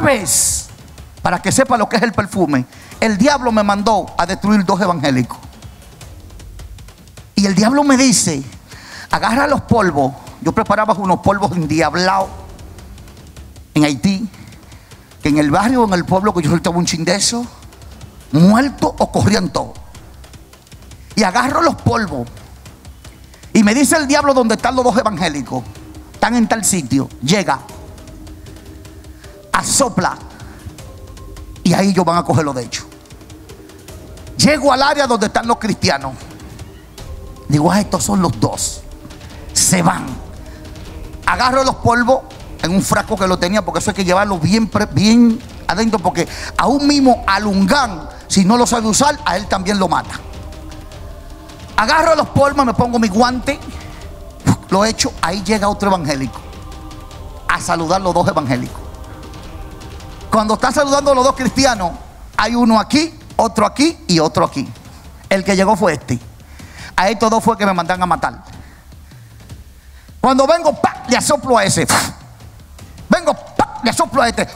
vez, para que sepa lo que es el perfume, el diablo me mandó a destruir dos evangélicos. Y el diablo me dice, agarra los polvos. Yo preparaba unos polvos endiablados en Haití, que en el barrio o en el pueblo que yo soltaba un chin de eso, muerto o corrían todos. Y agarro los polvos. Y me dice el diablo dónde están los dos evangélicos. Están en tal sitio. Llega. Asopla. Y ahí ellos van a cogerlo de hecho. Llego al área donde están los cristianos. Digo, ah, estos son los dos. Se van. Agarro los polvos en un frasco que lo tenía, porque eso hay que llevarlo bien, bien adentro, porque aún mismo Alungán, si no lo sabe usar, a él también lo mata. Agarro los polvos, me pongo mi guante, lo echo, ahí llega otro evangélico a saludar los dos evangélicos. Cuando está saludando a los dos cristianos, hay uno aquí, otro aquí y otro aquí. El que llegó fue este. A estos dos fue que me mandan a matar. Cuando vengo, le asoplo a ese. Vengo, le asoplo a este.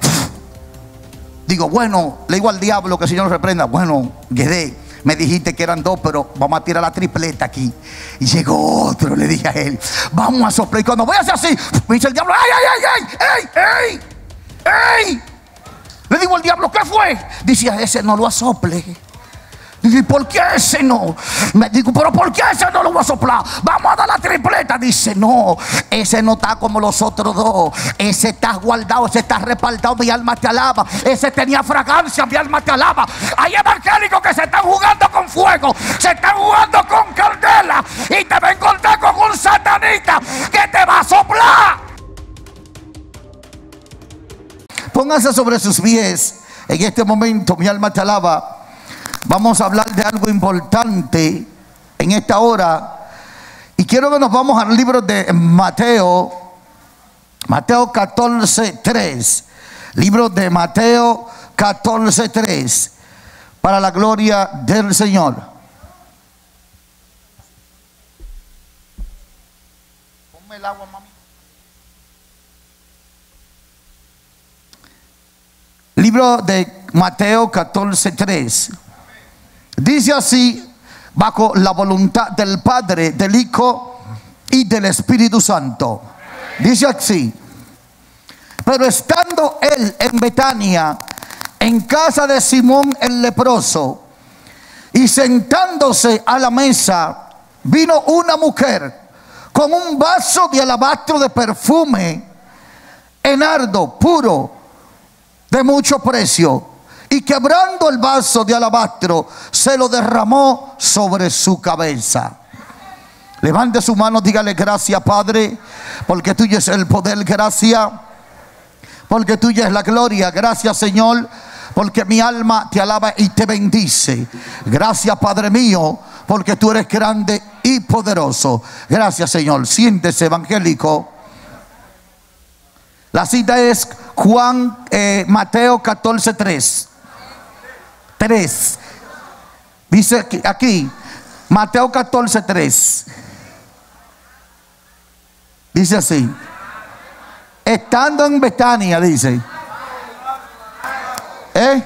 Digo, bueno, le digo al diablo que el Señor reprenda. Bueno, Guedé, me dijiste que eran dos, pero vamos a tirar la tripleta aquí. Y llegó otro, le dije a él, vamos a soplar. Y cuando voy a hacer así, me dice el diablo, ¡ay, ay, ay, ay! ¡Ey, ey, ey! Le digo al diablo, ¿qué fue? Dice, a ese no lo asople. Dice, ¿por qué ese no? Me digo, pero ¿por qué ese no lo voy a soplar? Vamos a dar la tripleta. Dice, no, ese no está como los otros dos. Ese está guardado, ese está respaldado, mi alma te alaba. Ese tenía fragancia, mi alma te alaba. Hay evangélicos que se están jugando con fuego, se están jugando con candela y te va a encontrar con un satanista que te va a soplar. Póngase sobre sus pies en este momento, mi alma te alaba. Vamos a hablar de algo importante en esta hora. Y quiero que nos vamos al libro de Mateo, Mateo 14, 3. Libro de Mateo 14, 3. Para la gloria del Señor. El agua, Libro de Mateo 14, 3. Dice así, bajo la voluntad del Padre, del Hijo y del Espíritu Santo. Dice así, pero estando él en Betania, en casa de Simón el leproso, y sentándose a la mesa, vino una mujer con un vaso de alabastro de perfume, enardo puro, de mucho precio y quebrando el vaso de alabastro, se lo derramó sobre su cabeza. Levante su mano, dígale gracias, Padre, porque tuyo es el poder, gracias, porque tuya es la gloria, gracias, Señor, porque mi alma te alaba y te bendice. Gracias, Padre mío, porque tú eres grande y poderoso. Gracias, Señor. Siéntese, evangélico. La cita es Juan eh, Mateo 14, 3. 3. Dice aquí, Mateo 14, 3. Dice así. Estando en Betania, dice. ¿Eh?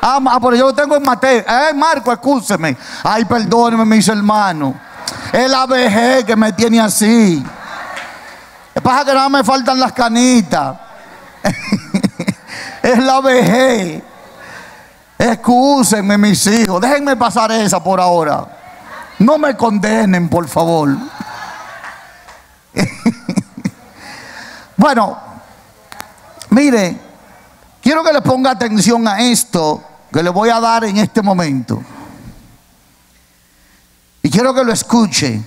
Ah, ah pero yo lo tengo en Mateo. Eh, Marco, escúcheme. Ay, perdóneme, mis hermanos. Es la vejez que me tiene así. Pasa que no me faltan las canitas. es la vejez. Excúsenme, mis hijos. Déjenme pasar esa por ahora. No me condenen, por favor. bueno, mire, quiero que le ponga atención a esto que le voy a dar en este momento. Y quiero que lo escuche.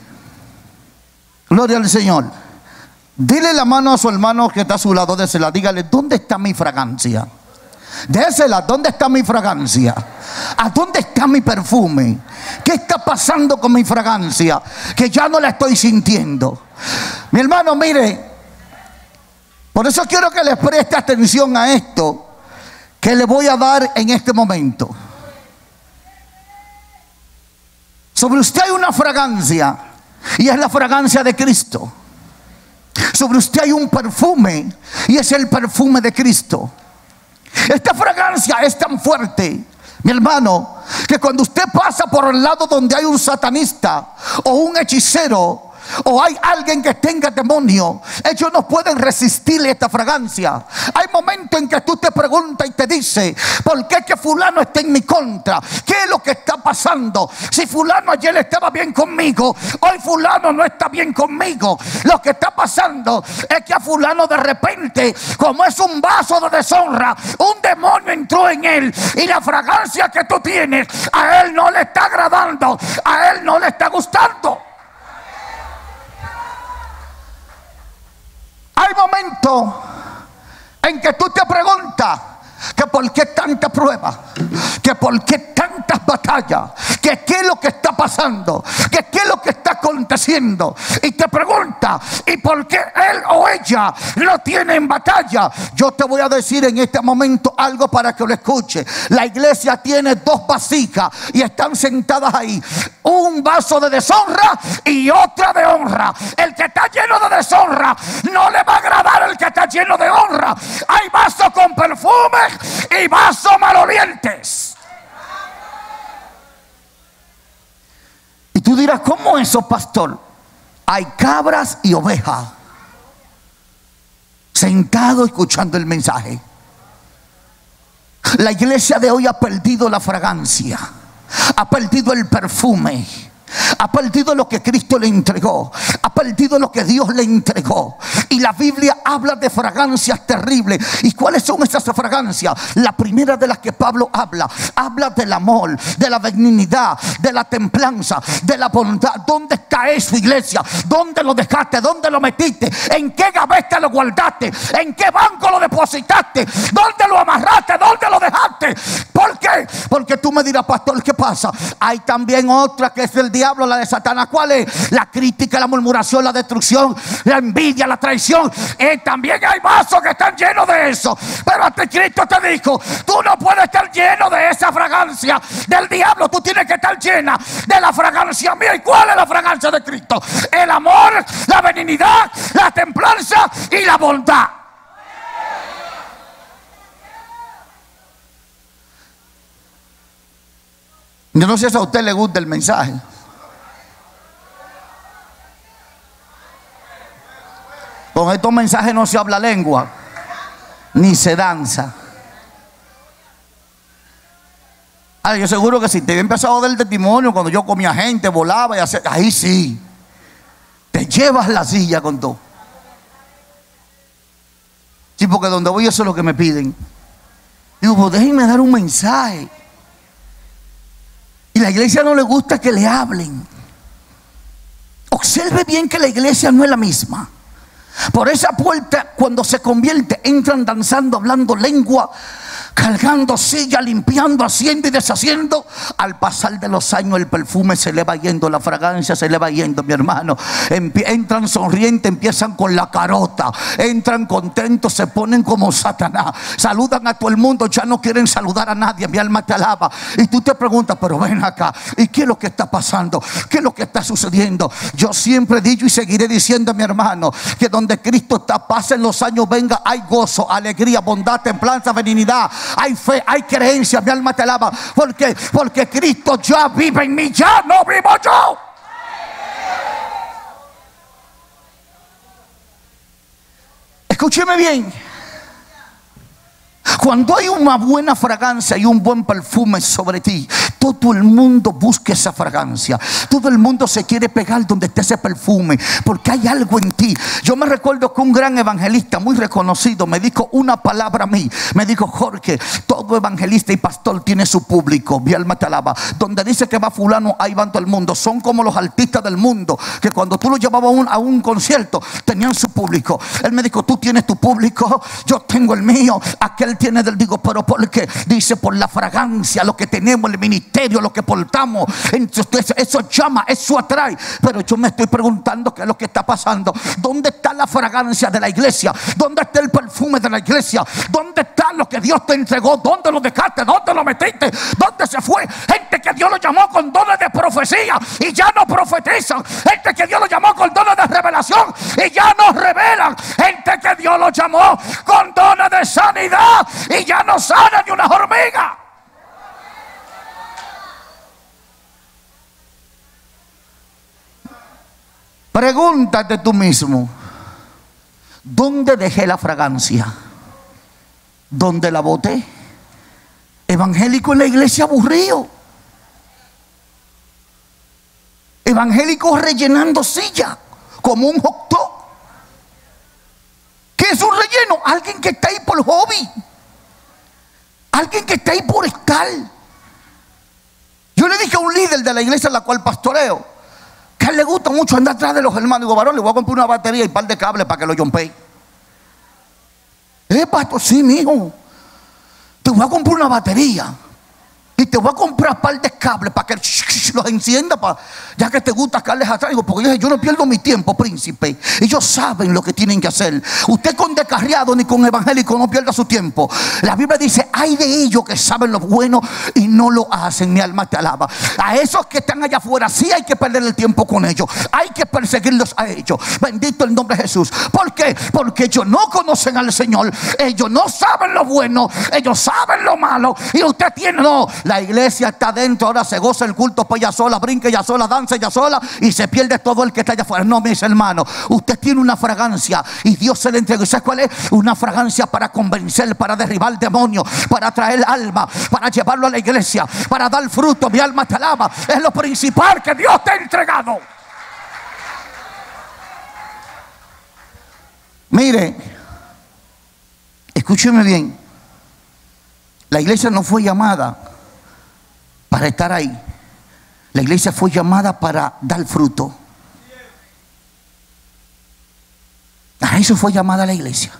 Gloria al Señor. Dile la mano a su hermano que está a su lado, désela. Dígale, ¿dónde está mi fragancia? Désela, ¿dónde está mi fragancia? ¿A dónde está mi perfume? ¿Qué está pasando con mi fragancia? Que ya no la estoy sintiendo. Mi hermano, mire, por eso quiero que le preste atención a esto que le voy a dar en este momento. Sobre usted hay una fragancia y es la fragancia de Cristo. Sobre usted hay un perfume y es el perfume de Cristo. Esta fragancia es tan fuerte, mi hermano, que cuando usted pasa por el lado donde hay un satanista o un hechicero, o hay alguien que tenga demonio, ellos no pueden resistir esta fragancia. Hay momentos en que tú te preguntas y te dices, ¿por qué que fulano está en mi contra? ¿Qué es lo que está pasando? Si fulano ayer estaba bien conmigo, hoy fulano no está bien conmigo. Lo que está pasando es que a fulano de repente, como es un vaso de deshonra, un demonio entró en él y la fragancia que tú tienes a él no le está agradando, a él no le está gustando. Hay momentos en que tú te preguntas que por qué tanta prueba, que por qué tantas batallas, que qué es lo que está pasando, que qué es lo que está aconteciendo. Y te pregunta, ¿y por qué él o ella no tienen batalla? Yo te voy a decir en este momento algo para que lo escuche. La iglesia tiene dos vasijas y están sentadas ahí. Un vaso de deshonra y otra de honra. El que está lleno de deshonra no le va a agradar el que está lleno de honra. Hay vasos con perfume y vasos malolientes. Y tú dirás, ¿cómo eso, pastor? Hay cabras y ovejas sentados escuchando el mensaje. La iglesia de hoy ha perdido la fragancia, ha perdido el perfume ha perdido lo que Cristo le entregó. Ha perdido lo que Dios le entregó. Y la Biblia habla de fragancias terribles. ¿Y cuáles son esas fragancias? La primera de las que Pablo habla. Habla del amor, de la benignidad, de la templanza, de la bondad. ¿Dónde está eso, iglesia? ¿Dónde lo dejaste? ¿Dónde lo metiste? ¿En qué gaveta lo guardaste? ¿En qué banco lo depositaste? ¿Dónde lo amarraste? ¿Dónde lo dejaste? ¿Por qué? Porque tú me dirás, pastor, ¿qué pasa? Hay también otra que es el diablo, la de Satanás. ¿Cuál es? La crítica, la murmuración, la destrucción, la envidia, la traición. Y también hay vasos que están llenos de eso. Pero ante Cristo te dijo, tú no puedes estar lleno de esa fragancia del diablo. Tú tienes que estar llena de la fragancia mía. ¿Y cuál es la fragancia de Cristo? El amor, la benignidad, la templanza y la bondad. Yo no sé si a usted le gusta el mensaje. Con estos mensajes no se habla lengua, ni se danza. Ay, yo seguro que si te había empezado del testimonio cuando yo comía gente, volaba y hacía, ahí sí, te llevas la silla con todo. Sí, porque donde voy eso es lo que me piden. Digo, pues déjenme dar un mensaje. Y la iglesia no le gusta que le hablen. Observe bien que la iglesia no es la misma. Por esa puerta, cuando se convierte, entran danzando, hablando lengua, cargando silla, limpiando, haciendo y deshaciendo. Al pasar de los años el perfume se le va yendo, la fragancia se le va yendo, mi hermano. Entran sonrientes, empiezan con la carota, entran contentos, se ponen como Satanás, saludan a todo el mundo, ya no quieren saludar a nadie, mi alma te alaba. Y tú te preguntas, pero ven acá, ¿y qué es lo que está pasando? ¿Qué es lo que está sucediendo? Yo siempre he dicho y seguiré diciendo, mi hermano, que donde Cristo está, pasen los años, venga, hay gozo, alegría, bondad, templanza, benignidad hay fe, hay creencia, mi alma te alaba. Porque, porque Cristo ya vive en mí, ya no vivo yo. Escúcheme bien. Cuando hay una buena fragancia y un buen perfume sobre ti, todo el mundo busca esa fragancia. Todo el mundo se quiere pegar donde esté ese perfume, porque hay algo en ti. Yo me recuerdo que un gran evangelista muy reconocido me dijo una palabra a mí. Me dijo, Jorge, todo evangelista y pastor tiene su público. Mi alma te alaba. Donde dice que va fulano, ahí van todo el mundo. Son como los artistas del mundo, que cuando tú los llevabas a un, a un concierto, tenían su público. Él me dijo, tú tienes tu público, yo tengo el mío, aquel tiene del digo, pero porque dice por la fragancia, lo que tenemos, el ministerio, lo que portamos, entonces eso llama, eso atrae. Pero yo me estoy preguntando qué es lo que está pasando. ¿Dónde está la fragancia de la iglesia? ¿Dónde está el perfume de la iglesia? ¿Dónde está lo que Dios te entregó? ¿Dónde lo dejaste? ¿Dónde lo metiste? ¿Dónde se fue? Gente que Dios lo llamó con dones de profecía y ya no profetizan. Gente que Dios lo llamó con dones de revelación y ya no revelan. Gente que Dios lo llamó con dones de sanidad y ya no sana ni una hormiga. Pregúntate tú mismo, ¿dónde dejé la fragancia? ¿Dónde la boté? Evangélico en la iglesia aburrido. Evangélico rellenando silla como un hot. ¿Qué es un relleno? Alguien que está ahí por hobby. Alguien que está ahí por estar. Yo le dije a un líder de la iglesia en la cual pastoreo que a él le gusta mucho andar atrás de los hermanos. Digo, varón, le voy a comprar una batería y un par de cables para que lo yompee. Eh, pastor, sí, mijo. Te voy a comprar una batería. Y te voy a comprar par de cables para que los encienda, para, ya que te gusta caerles atrás. Digo, porque yo, yo no pierdo mi tiempo, príncipe. Ellos saben lo que tienen que hacer. Usted con descarriado ni con evangélico no pierda su tiempo. La Biblia dice, hay de ellos que saben lo bueno y no lo hacen. Mi alma te alaba. A esos que están allá afuera, sí hay que perder el tiempo con ellos. Hay que perseguirlos a ellos. Bendito el nombre de Jesús. ¿Por qué? Porque ellos no conocen al Señor. Ellos no saben lo bueno. Ellos saben lo malo. Y usted tiene, no. La iglesia está dentro, ahora se goza el culto, pues ella sola, brinca ella sola, danza ella sola y se pierde todo el que está allá afuera. No, mis hermanos, usted tiene una fragancia y Dios se le entregó. ¿Sabes cuál es? Una fragancia para convencer, para derribar demonios, para traer alma, para llevarlo a la iglesia, para dar fruto. Mi alma te alaba. Es lo principal que Dios te ha entregado. Mire, escúcheme bien. La iglesia no fue llamada para estar ahí. La iglesia fue llamada para dar fruto. A eso fue llamada la iglesia.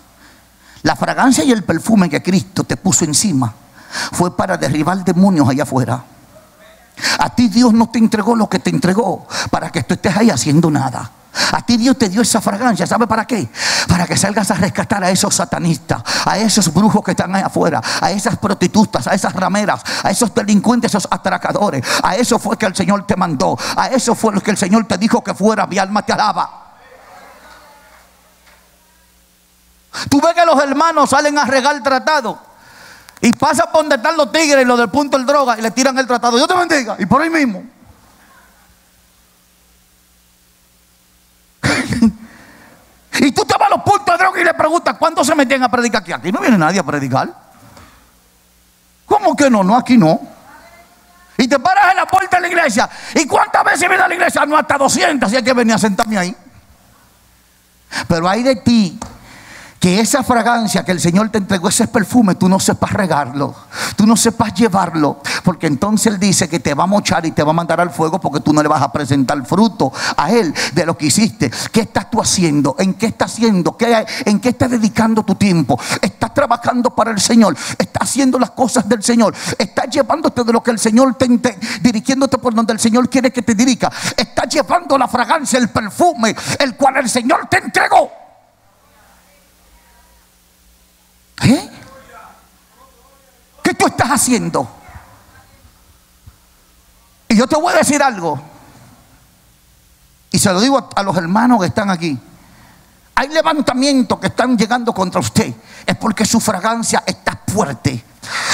La fragancia y el perfume que Cristo te puso encima fue para derribar demonios allá afuera. A ti Dios no te entregó lo que te entregó para que tú estés ahí haciendo nada. A ti Dios te dio esa fragancia, ¿sabe para qué? Para que salgas a rescatar a esos satanistas, a esos brujos que están ahí afuera, a esas prostitutas, a esas rameras, a esos delincuentes, a esos atracadores. A eso fue que el Señor te mandó, a eso fue lo que el Señor te dijo que fuera, mi alma te alaba. Tú ves que los hermanos salen a regar tratado y pasa por donde están los tigres y los del punto del droga y le tiran el tratado. Dios te bendiga. Y por ahí mismo. y tú te vas a los puntos de droga y le preguntas, ¿cuándo se meten a predicar aquí? Aquí no viene nadie a predicar. ¿Cómo que no? No, aquí no. Y te paras en la puerta de la iglesia. ¿Y cuántas veces viene a la iglesia? No, hasta 200. Si hay que venir a sentarme ahí. Pero hay de ti que esa fragancia que el Señor te entregó, ese perfume, tú no sepas regarlo, tú no sepas llevarlo, porque entonces Él dice que te va a mochar y te va a mandar al fuego porque tú no le vas a presentar fruto a Él de lo que hiciste. ¿Qué estás tú haciendo? ¿En qué estás haciendo? ¿Qué, ¿En qué estás dedicando tu tiempo? ¿Estás trabajando para el Señor? ¿Estás haciendo las cosas del Señor? ¿Estás llevándote de lo que el Señor te, te dirigiéndote por donde el Señor quiere que te dirija? ¿Estás llevando la fragancia, el perfume, el cual el Señor te entregó? ¿Eh? ¿Qué tú estás haciendo? Y yo te voy a decir algo. Y se lo digo a, los hermanos que están aquí. Hay levantamientos que están llegando contra usted. Es porque su fragancia está fuerte.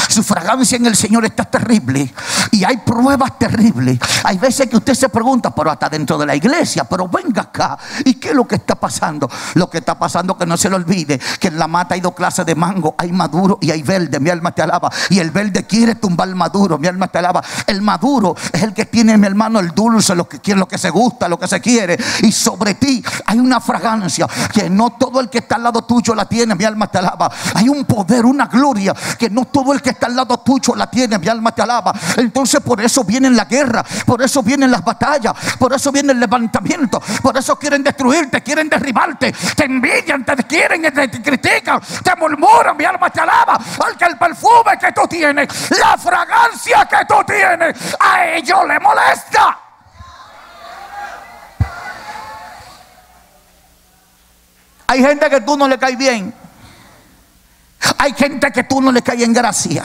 Su fragancia en el Señor está terrible. Y hay pruebas terribles. Hay veces que usted se pregunta, pero hasta dentro de la iglesia, pero venga acá. ¿Y qué es lo que está pasando? Lo que está pasando que no se le olvide que en la mata hay dos clases de mango. Hay maduro y hay verde. Mi alma te alaba. Y el verde quiere tumbar el maduro. Mi alma te alaba. El maduro es el que tiene, mi hermano, el dulce, lo que quiere, lo que se gusta, lo que se quiere. Y sobre ti hay una fragancia que no todo el que está al lado tuyo la tiene. Mi alma te alaba. Hay un poder, una gloria que no todo el que está al lado tuyo la tiene, mi alma te alaba. Entonces por eso viene la guerra, por eso vienen las batallas, por eso viene el levantamiento, por eso quieren destruirte, quieren derribarte, te envidian, te quieren, te, te critican, te murmuran, mi alma te alaba, porque el perfume que tú tienes, la fragancia que tú tienes, a ellos le molesta. Hay gente que tú no le caes bien. Hay gente que tú no le caes en gracia.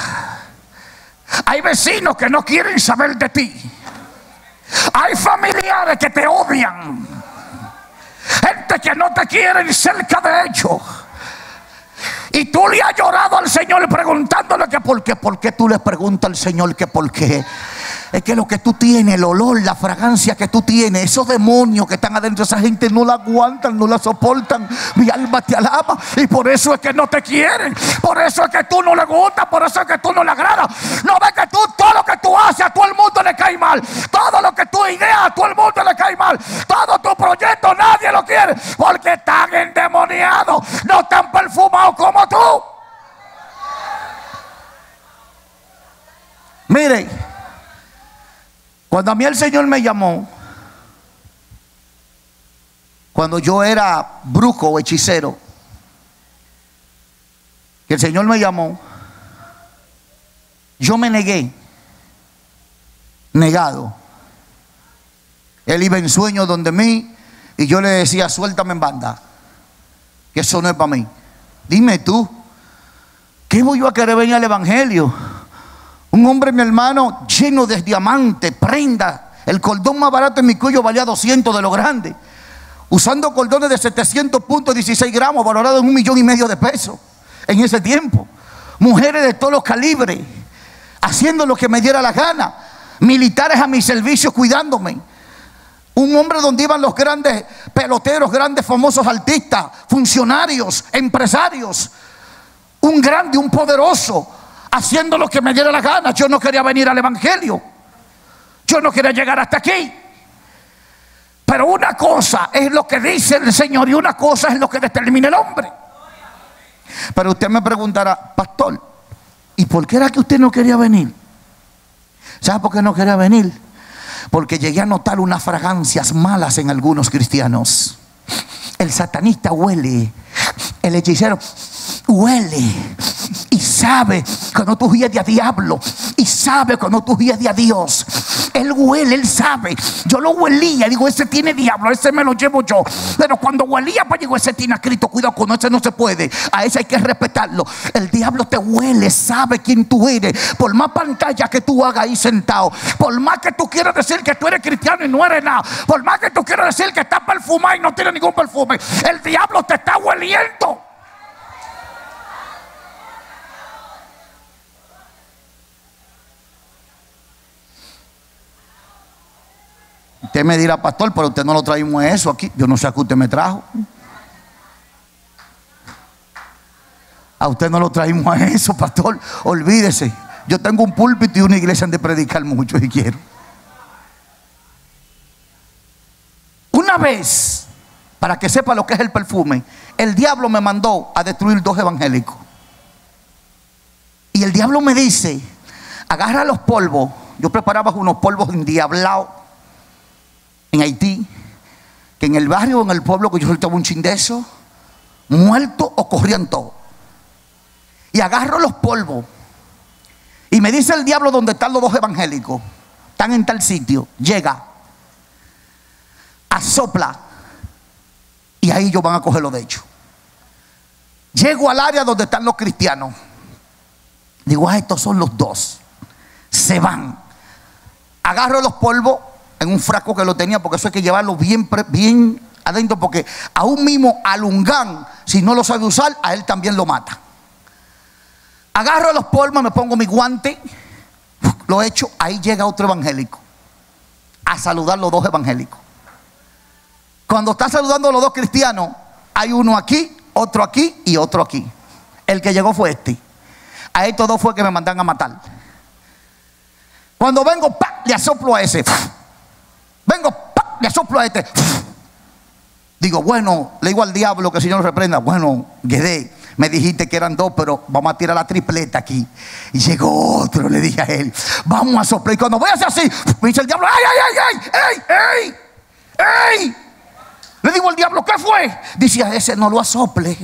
Hay vecinos que no quieren saber de ti. Hay familiares que te odian. Gente que no te quiere cerca de ellos. Y tú le has llorado al Señor preguntándole que por qué, por qué tú le preguntas al Señor que por qué. Es que lo que tú tienes, el olor, la fragancia que tú tienes, esos demonios que están adentro, esa gente no la aguantan, no la soportan. Mi alma te alaba y por eso es que no te quieren. Por eso es que tú no le gustas, por eso es que tú no le agradas. No ves que tú, todo lo que tú haces a todo el mundo le cae mal. Todo lo que tú ideas a todo el mundo le cae mal. Todo tu proyecto nadie lo quiere porque están endemoniados, no están perfumados como tú. Miren, cuando a mí el Señor me llamó, cuando yo era brujo o hechicero, que el Señor me llamó, yo me negué, negado. Él iba en sueño donde mí y yo le decía, suéltame en banda, que eso no es para mí. Dime tú, ¿qué voy yo a querer venir al Evangelio? Un hombre, mi hermano, lleno de diamantes, prenda. El cordón más barato en mi cuello valía 200 de lo grande. Usando cordones de 700 puntos, 16 gramos, valorado en un millón y medio de pesos en ese tiempo. Mujeres de todos los calibres, haciendo lo que me diera la gana. Militares a mi servicio cuidándome. Un hombre donde iban los grandes peloteros, grandes famosos artistas, funcionarios, empresarios. Un grande, un poderoso, haciendo lo que me diera la gana. Yo no quería venir al Evangelio. Yo no quería llegar hasta aquí. Pero una cosa es lo que dice el Señor y una cosa es lo que determina el hombre. Pero usted me preguntará, pastor, ¿y por qué era que usted no quería venir? ¿Sabe por qué no quería venir? Porque llegué a notar unas fragancias malas en algunos cristianos. El satanista huele, el hechicero huele y sabe cuando tú de a diablo y sabe cuando tú de a Dios. Él huele, él sabe. Yo lo huelía, digo, ese tiene diablo, ese me lo llevo yo. Pero cuando huelía, pues digo, ese tiene a Cristo, cuidado con ese no se puede. A ese hay que respetarlo. El diablo te huele, sabe quién tú eres. Por más pantalla que tú hagas ahí sentado, por más que tú quieras decir que tú eres cristiano y no eres nada, por más que tú quieras decir que estás perfumado y no tienes ningún perfume, el diablo te está hueliendo. Usted me dirá, pastor, pero usted no lo traímos eso aquí. Yo no sé a qué usted me trajo. A usted no lo traímos a eso, pastor. Olvídese. Yo tengo un púlpito y una iglesia de predicar mucho y quiero. Una vez, para que sepa lo que es el perfume, el diablo me mandó a destruir dos evangélicos. Y el diablo me dice, agarra los polvos. Yo preparaba unos polvos endiablados en Haití, que en el barrio o en el pueblo que yo soltaba un chin de eso, muerto o corrían todos. Y agarro los polvos. Y me dice el diablo donde están los dos evangélicos. Están en tal sitio. Llega. Asopla. Y ahí ellos van a cogerlo de hecho. Llego al área donde están los cristianos. Digo, ah, estos son los dos. Se van. Agarro los polvos en un frasco que lo tenía, porque eso hay que llevarlo bien, bien adentro, porque aún mismo Alungán, si no lo sabe usar, a él también lo mata. Agarro los polvos, me pongo mi guante, lo echo, ahí llega otro evangélico a saludar los dos evangélicos. Cuando está saludando a los dos cristianos, hay uno aquí, otro aquí y otro aquí. El que llegó fue este. A estos dos fue que me mandan a matar. Cuando vengo, ¡pa! le asoplo a ese. Vengo, le soplo a este. Digo, bueno, le digo al diablo que el Señor reprenda. Bueno, Guedé, me dijiste que eran dos, pero vamos a tirar la tripleta aquí. Y llegó otro, le dije a él, vamos a soplar. Y cuando voy a hacer así, me dice el diablo, ¡ay, ay, ay, ay, ay, ay! ¡Ey! Le digo al diablo, ¿qué fue? Dice, a ese no lo asople.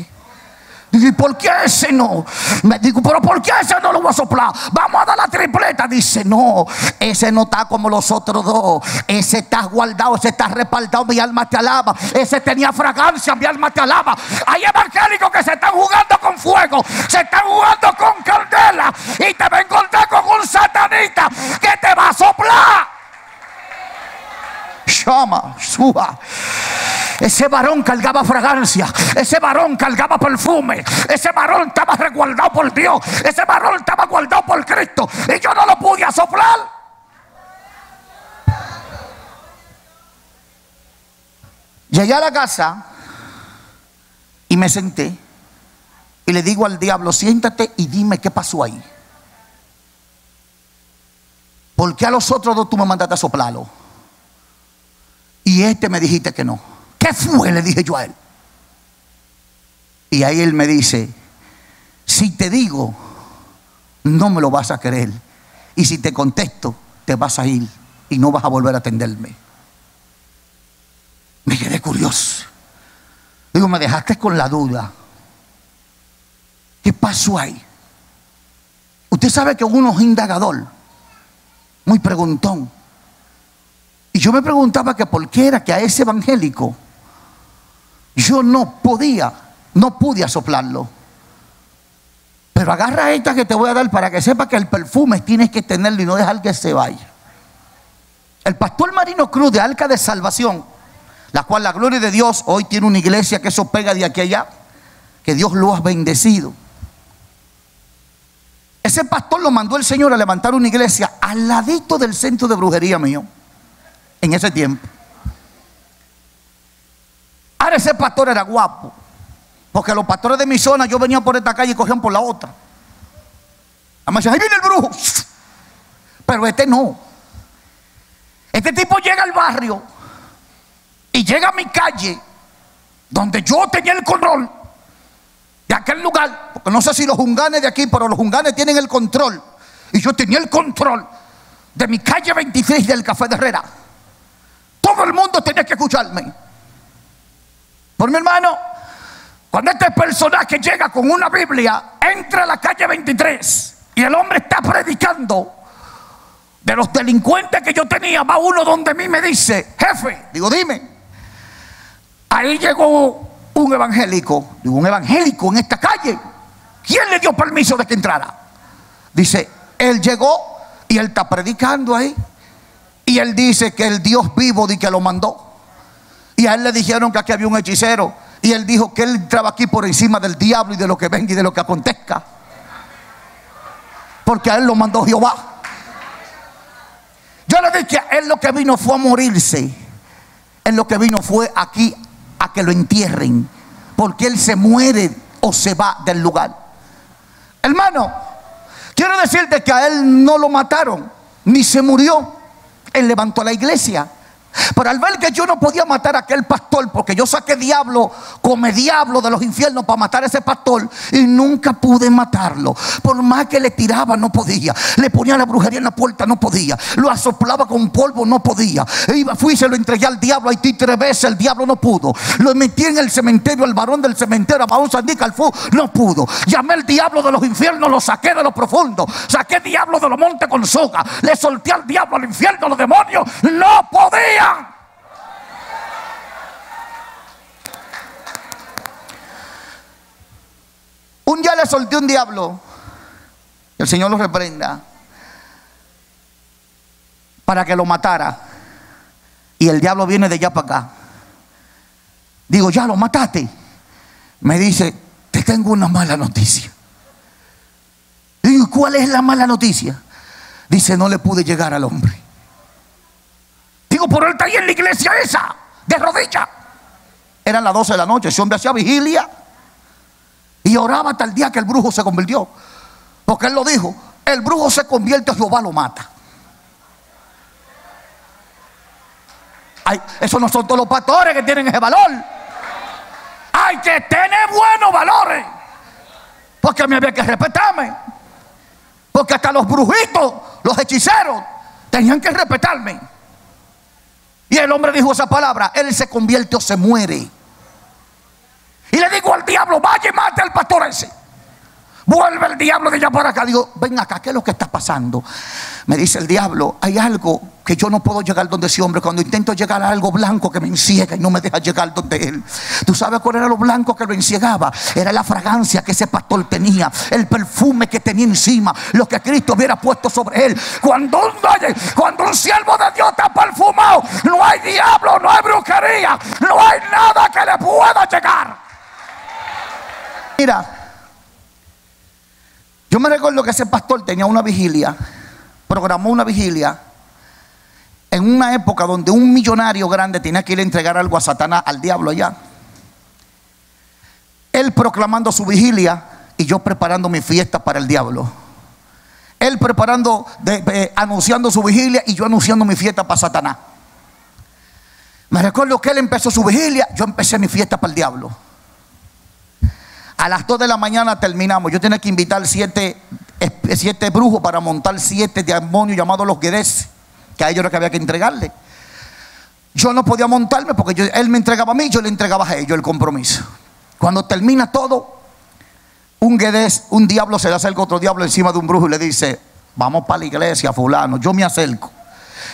Dice, ¿por qué ese no? Me digo, pero ¿por qué ese no lo voy a soplar? Vamos a dar la tripleta. Dice, no, ese no está como los otros dos. Ese está guardado, ese está respaldado, mi alma te alaba. Ese tenía fragancia, mi alma te alaba. Hay evangélicos que se están jugando con fuego, se están jugando con candela. Y te va a encontrar con un satanista que te va a soplar. Llama, suba. Ese varón cargaba fragancia. Ese varón cargaba perfume. Ese varón estaba resguardado por Dios. Ese varón estaba guardado por Cristo. Y yo no lo pude soplar. Llegué a la casa y me senté y le digo al diablo, siéntate y dime qué pasó ahí. ¿Por qué a los otros dos tú me mandaste a soplarlo? Y este me dijiste que no. ¿Qué fue? Le dije yo a él. Y ahí él me dice, si te digo, no me lo vas a creer. Y si te contesto, te vas a ir y no vas a volver a atenderme. Me quedé curioso. Digo, me dejaste con la duda. ¿Qué pasó ahí? Usted sabe que uno es indagador, muy preguntón. Y yo me preguntaba que por qué era que a ese evangélico yo no podía, no pude soplarlo. Pero agarra esta que te voy a dar para que sepa que el perfume tienes que tenerlo y no dejar que se vaya. El pastor Marino Cruz de Arca de Salvación, la cual la gloria de Dios hoy tiene una iglesia que eso pega de aquí a allá, que Dios lo ha bendecido. Ese pastor lo mandó el Señor a levantar una iglesia al ladito del centro de brujería mío, en ese tiempo. Ahora ese pastor era guapo. Porque los pastores de mi zona, yo venía por esta calle y cogían por la otra. Además, ahí viene el brujo. Pero este no. Este tipo llega al barrio y llega a mi calle, donde yo tenía el control de aquel lugar. Porque no sé si los junganes de aquí, pero los junganes tienen el control. Y yo tenía el control de mi calle 26 del Café de Herrera. Todo el mundo tenía que escucharme. Por mi hermano, cuando este personaje llega con una Biblia, entra a la calle 23 y el hombre está predicando de los delincuentes que yo tenía, va uno donde a mí me dice, jefe, digo, dime, ahí llegó un evangélico, digo, un evangélico en esta calle, ¿quién le dio permiso de que entrara? Dice, él llegó y él está predicando ahí y él dice que el Dios vivo di que lo mandó. Y a él le dijeron que aquí había un hechicero. Y él dijo que él entraba aquí por encima del diablo y de lo que venga y de lo que acontezca. Porque a él lo mandó Jehová. Yo le dije, él lo que vino fue a morirse. Él lo que vino fue aquí a que lo entierren. Porque él se muere o se va del lugar. Hermano, quiero decirte que a él no lo mataron, ni se murió. Él levantó la iglesia. Pero al ver que yo no podía matar a aquel pastor, porque yo saqué diablo, come diablo de los infiernos para matar a ese pastor, y nunca pude matarlo. Por más que le tiraba, no podía. Le ponía la brujería en la puerta, no podía. Lo asoplaba con polvo, no podía. Iba, fui y se lo entregué al diablo, a ti tres veces, el diablo no pudo. Lo metí en el cementerio, el varón del cementerio, a un Sandica, al no pudo. Llamé al diablo de los infiernos, lo saqué de lo profundo. Saqué diablo de los montes con soga. Le solté al diablo al infierno, los demonios, no podía. Un día le solté un diablo. El Señor lo reprenda. Para que lo matara. Y el diablo viene de allá para acá. Digo, ya lo mataste. Me dice, te tengo una mala noticia. Digo, ¿cuál es la mala noticia? Dice, no le pude llegar al hombre. Digo, por él está ahí en la iglesia esa, de rodillas. Eran las 12 de la noche, ese hombre hacía vigilia. Y oraba hasta el día que el brujo se convirtió. Porque él lo dijo, el brujo se convierte, Jehová lo mata. Ay, esos no son todos los pastores que tienen ese valor. Hay que tener buenos valores. Porque a mí había que respetarme. Porque hasta los brujitos, los hechiceros, tenían que respetarme. Y el hombre dijo esa palabra, él se convierte o se muere. Y le digo al diablo, vaya y mate al pastor ese. Vuelve el diablo de allá para acá. Digo, ven acá, ¿qué es lo que está pasando? Me dice el diablo, hay algo que yo no puedo llegar donde ese hombre. Cuando intento llegar a algo blanco que me enciega y no me deja llegar donde él. ¿Tú sabes cuál era lo blanco que lo enciegaba? Era la fragancia que ese pastor tenía, el perfume que tenía encima, lo que Cristo hubiera puesto sobre él. Cuando un, cuando un siervo de Dios está perfumado, no hay diablo, no hay brujería, no hay nada que le pueda llegar. Mira. Yo me recuerdo que ese pastor tenía una vigilia, programó una vigilia en una época donde un millonario grande tenía que ir a entregar algo a Satanás, al diablo allá. Él proclamando su vigilia y yo preparando mi fiesta para el diablo. Él preparando, anunciando su vigilia y yo anunciando mi fiesta para Satanás. Me recuerdo que él empezó su vigilia, yo empecé mi fiesta para el diablo. A las 2 de la mañana terminamos. Yo tenía que invitar siete, siete brujos para montar siete demonios llamados los Guedes, que a ellos era que había que entregarle. Yo no podía montarme porque él me entregaba a mí, yo le entregaba a ellos el compromiso. Cuando termina todo, un Guedes, un diablo se le acerca otro diablo encima de un brujo y le dice, vamos para la iglesia, fulano. Yo me acerco.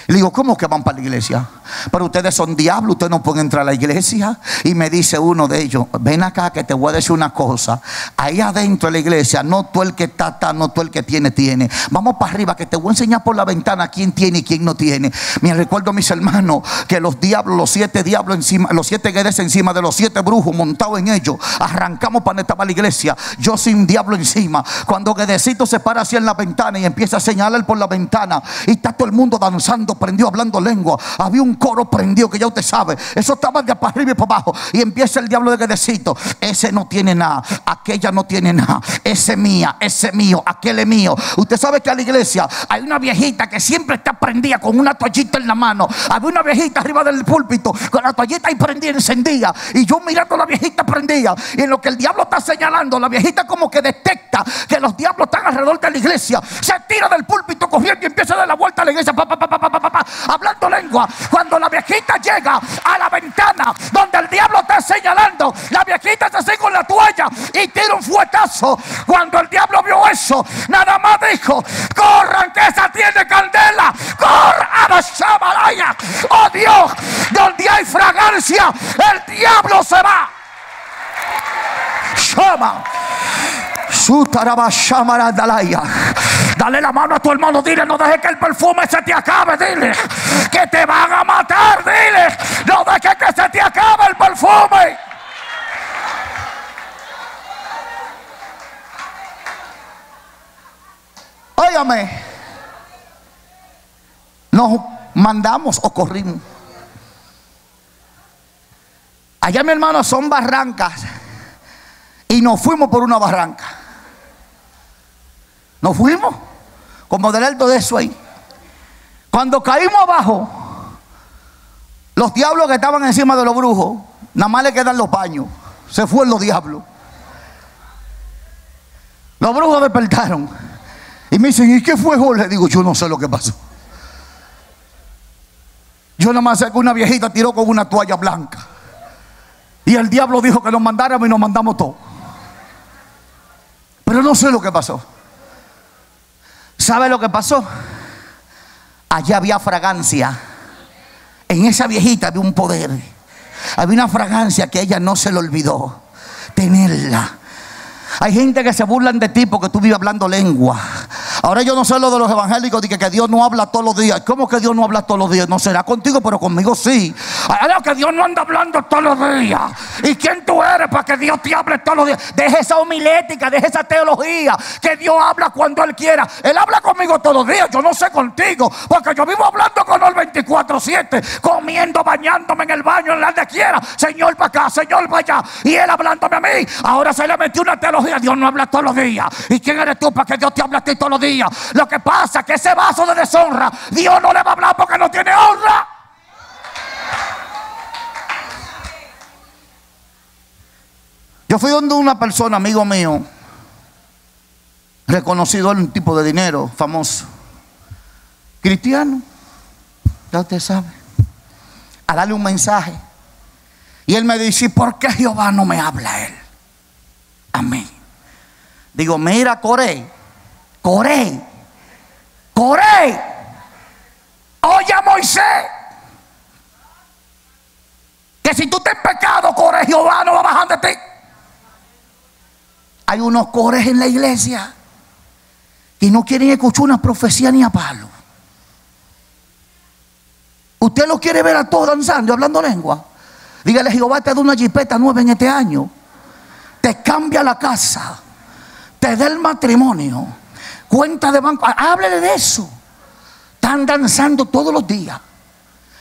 Le digo, ¿cómo que van para la iglesia? Pero ustedes son diablos, ustedes no pueden entrar a la iglesia. Y me dice uno de ellos, ven acá que te voy a decir una cosa. Ahí adentro de la iglesia, no tú el que está, está, no tú el que tiene, tiene. Vamos para arriba que te voy a enseñar por la ventana quién tiene y quién no tiene. Me recuerdo, mis hermanos, que los diablos, los siete diablos encima, los siete guedes encima de los siete brujos montados en ellos, arrancamos para para la iglesia. Yo sin diablo encima. Cuando Guedecito se para así en la ventana y empieza a señalar por la ventana y está todo el mundo danzando, prendió hablando lengua. Había un coro prendido que ya usted sabe. Eso estaba de para arriba y para abajo. Y empieza el diablo de Guedecito. Ese no tiene nada. Aquella no tiene nada. Ese mía, ese mío, aquel es mío. Usted sabe que a la iglesia hay una viejita que siempre está prendida con una toallita en la mano. Había una viejita arriba del púlpito con la toallita y prendida, encendida. Y yo mirando a la viejita prendida. Y en lo que el diablo está señalando, la viejita como que detecta que los diablos están alrededor de la iglesia. Se tira del púlpito cogiendo y empieza a dar la vuelta a la iglesia. Pa, hablando lengua. Cuando la viejita llega a la ventana donde el diablo está señalando, la viejita se hace con la toalla y tira un fuetazo. Cuando el diablo vio eso, nada más dijo: Corran que esa tiene candela. Corran a la. Oh Dios, donde hay fragancia, el diablo se va. Llama. Dale la mano a tu hermano, dile, no dejes que el perfume se te acabe, dile, que te van a matar, dile, no dejes que se te acabe el perfume. Óyame, nos mandamos o corrimos. Allá mi hermano son barrancas y nos fuimos por una barranca. Nos fuimos como del alto de eso ahí. Cuando caímos abajo, los diablos que estaban encima de los brujos, nada más le quedan los paños. Se fueron los diablos. Los brujos despertaron. Y me dicen, ¿y qué fue, Le digo, yo no sé lo que pasó. Yo nada más sé que una viejita tiró con una toalla blanca. Y el diablo dijo que nos mandáramos y nos mandamos todos. Pero no sé lo que pasó. ¿Sabe lo que pasó? Allá había fragancia. En esa viejita había un poder. Había una fragancia que ella no se le olvidó tenerla. Hay gente que se burlan de ti porque tú vives hablando lengua. Ahora yo no sé lo de los evangélicos, dije que Dios no habla todos los días. ¿Cómo que Dios no habla todos los días? No será contigo, pero conmigo sí. Ahora que Dios no anda hablando todos los días. ¿Y quién tú eres para que Dios te hable todos los días? Deje esa homilética, deje esa teología. Que Dios habla cuando Él quiera. Él habla conmigo todos los días. Yo no sé contigo. Porque yo vivo hablando con Él 24-7. Comiendo, bañándome en el baño, en la de quiera. Señor para acá, Señor para allá. Y Él hablándome a mí. Ahora se le metió una teología. Dios no habla todos los días. ¿Y quién eres tú para que Dios te hable a ti todos los días? Lo que pasa es que ese vaso de deshonra, Dios no le va a hablar porque no tiene honra. Yo fui donde una persona, amigo mío, reconocido en un tipo de dinero, famoso, cristiano, ya usted sabe, a darle un mensaje. Y él me dice, ¿por qué Jehová no me habla a él? A mí. Digo, mira, Coré, Coré, Coré, oye a Moisés. Que si tú estás en pecado, Coré, Jehová no va a de ti. Hay unos cores en la iglesia que no quieren escuchar una profecía ni a palo. Usted lo quiere ver a todos danzando, hablando lengua. Dígale, Jehová te da una jipeta nueva en este año. Te cambia la casa. Te da el matrimonio. Cuenta de banco. Háblele de eso. Están danzando todos los días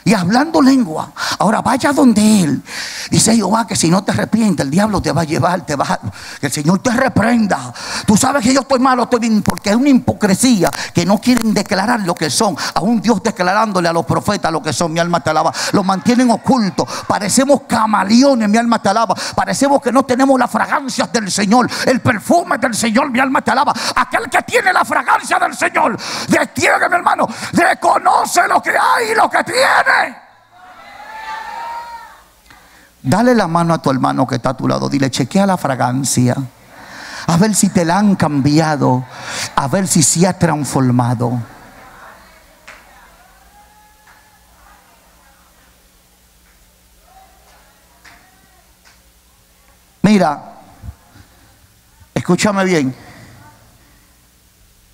y hablando lengua. Ahora vaya donde Él. Dice Jehová que si no te arrepientes, el diablo te va a llevar, te va que el Señor te reprenda. Tú sabes que yo estoy malo, estoy porque es una hipocresía que no quieren declarar lo que son. A un Dios declarándole a los profetas lo que son, mi alma te alaba. Lo mantienen oculto. Parecemos camaleones, mi alma te alaba. Parecemos que no tenemos las fragancias del Señor, el perfume del Señor, mi alma te alaba. Aquel que tiene la fragancia del Señor, destiene, mi hermano, reconoce lo que hay y lo que tiene. Dale la mano a tu hermano que está a tu lado. Dile, chequea la fragancia. A ver si te la han cambiado. A ver si se ha transformado. Mira, escúchame bien.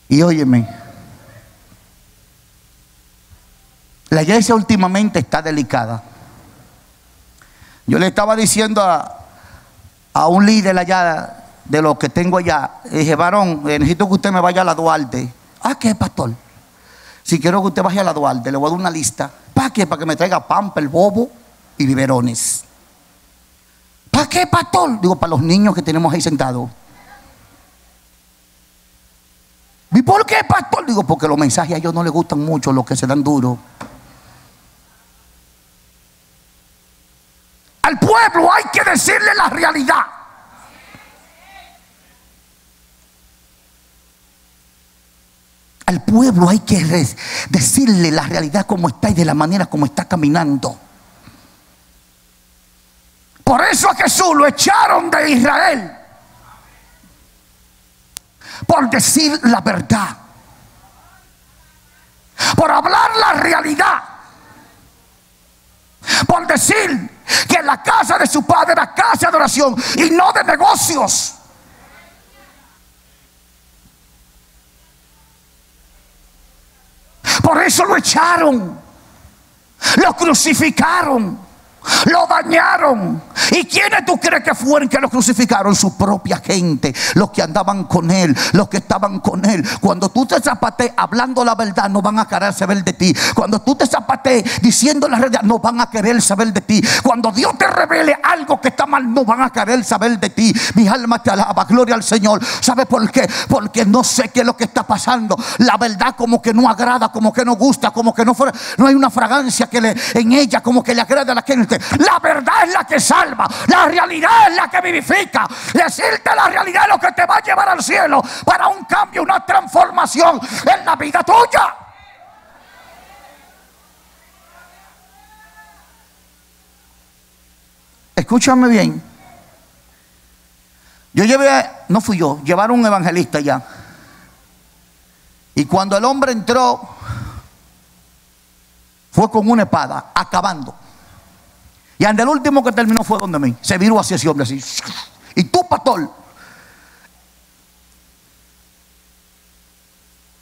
Y óyeme. La iglesia últimamente está delicada. Yo le estaba diciendo a, un líder allá de los que tengo allá, dije, varón, necesito que usted me vaya a la Duarte. Ah, ¿qué, pastor? Si quiero que usted vaya a la Duarte, le voy a dar una lista. ¿Para qué? Para que me traiga pamper, bobo y biberones. ¿Para qué, pastor? Digo, para los niños que tenemos ahí sentados. ¿Y por qué, pastor? Digo, porque los mensajes a ellos no les gustan mucho, los que se dan duro. Al pueblo hay que decirle la realidad. Al pueblo hay que decirle la realidad como está y de la manera como está caminando. Por eso a Jesús lo echaron de Israel. Por decir la verdad. Por hablar la realidad. Por decir que la casa de su padre era casa de oración y no de negocios. Por eso lo echaron, lo crucificaron. Lo dañaron. ¿Y quiénes tú crees que fueron que lo crucificaron? Su propia gente, los que andaban con él, los que estaban con él. Cuando tú te zapatees hablando la verdad, no van a querer saber de ti. Cuando tú te zapatees diciendo la realidad, no van a querer saber de ti. Cuando Dios te revele algo que está mal, no van a querer saber de ti. Mi alma te alaba, gloria al Señor. ¿Sabe por qué? Porque no sé qué es lo que está pasando. La verdad como que no agrada, como que no gusta, como que no, no hay una fragancia que le, en ella, como que le agrada a la gente. La verdad es la que salva. La realidad es la que vivifica. Decirte la realidad es lo que te va a llevar al cielo para un cambio, una transformación en la vida tuya. Escúchame bien. Yo llevé, no fui yo, llevaron un evangelista ya. Y cuando el hombre entró, fue con una espada, acabando. Y ande el último que terminó fue donde mí. Se viró hacia ese hombre así. Y tú, pastor.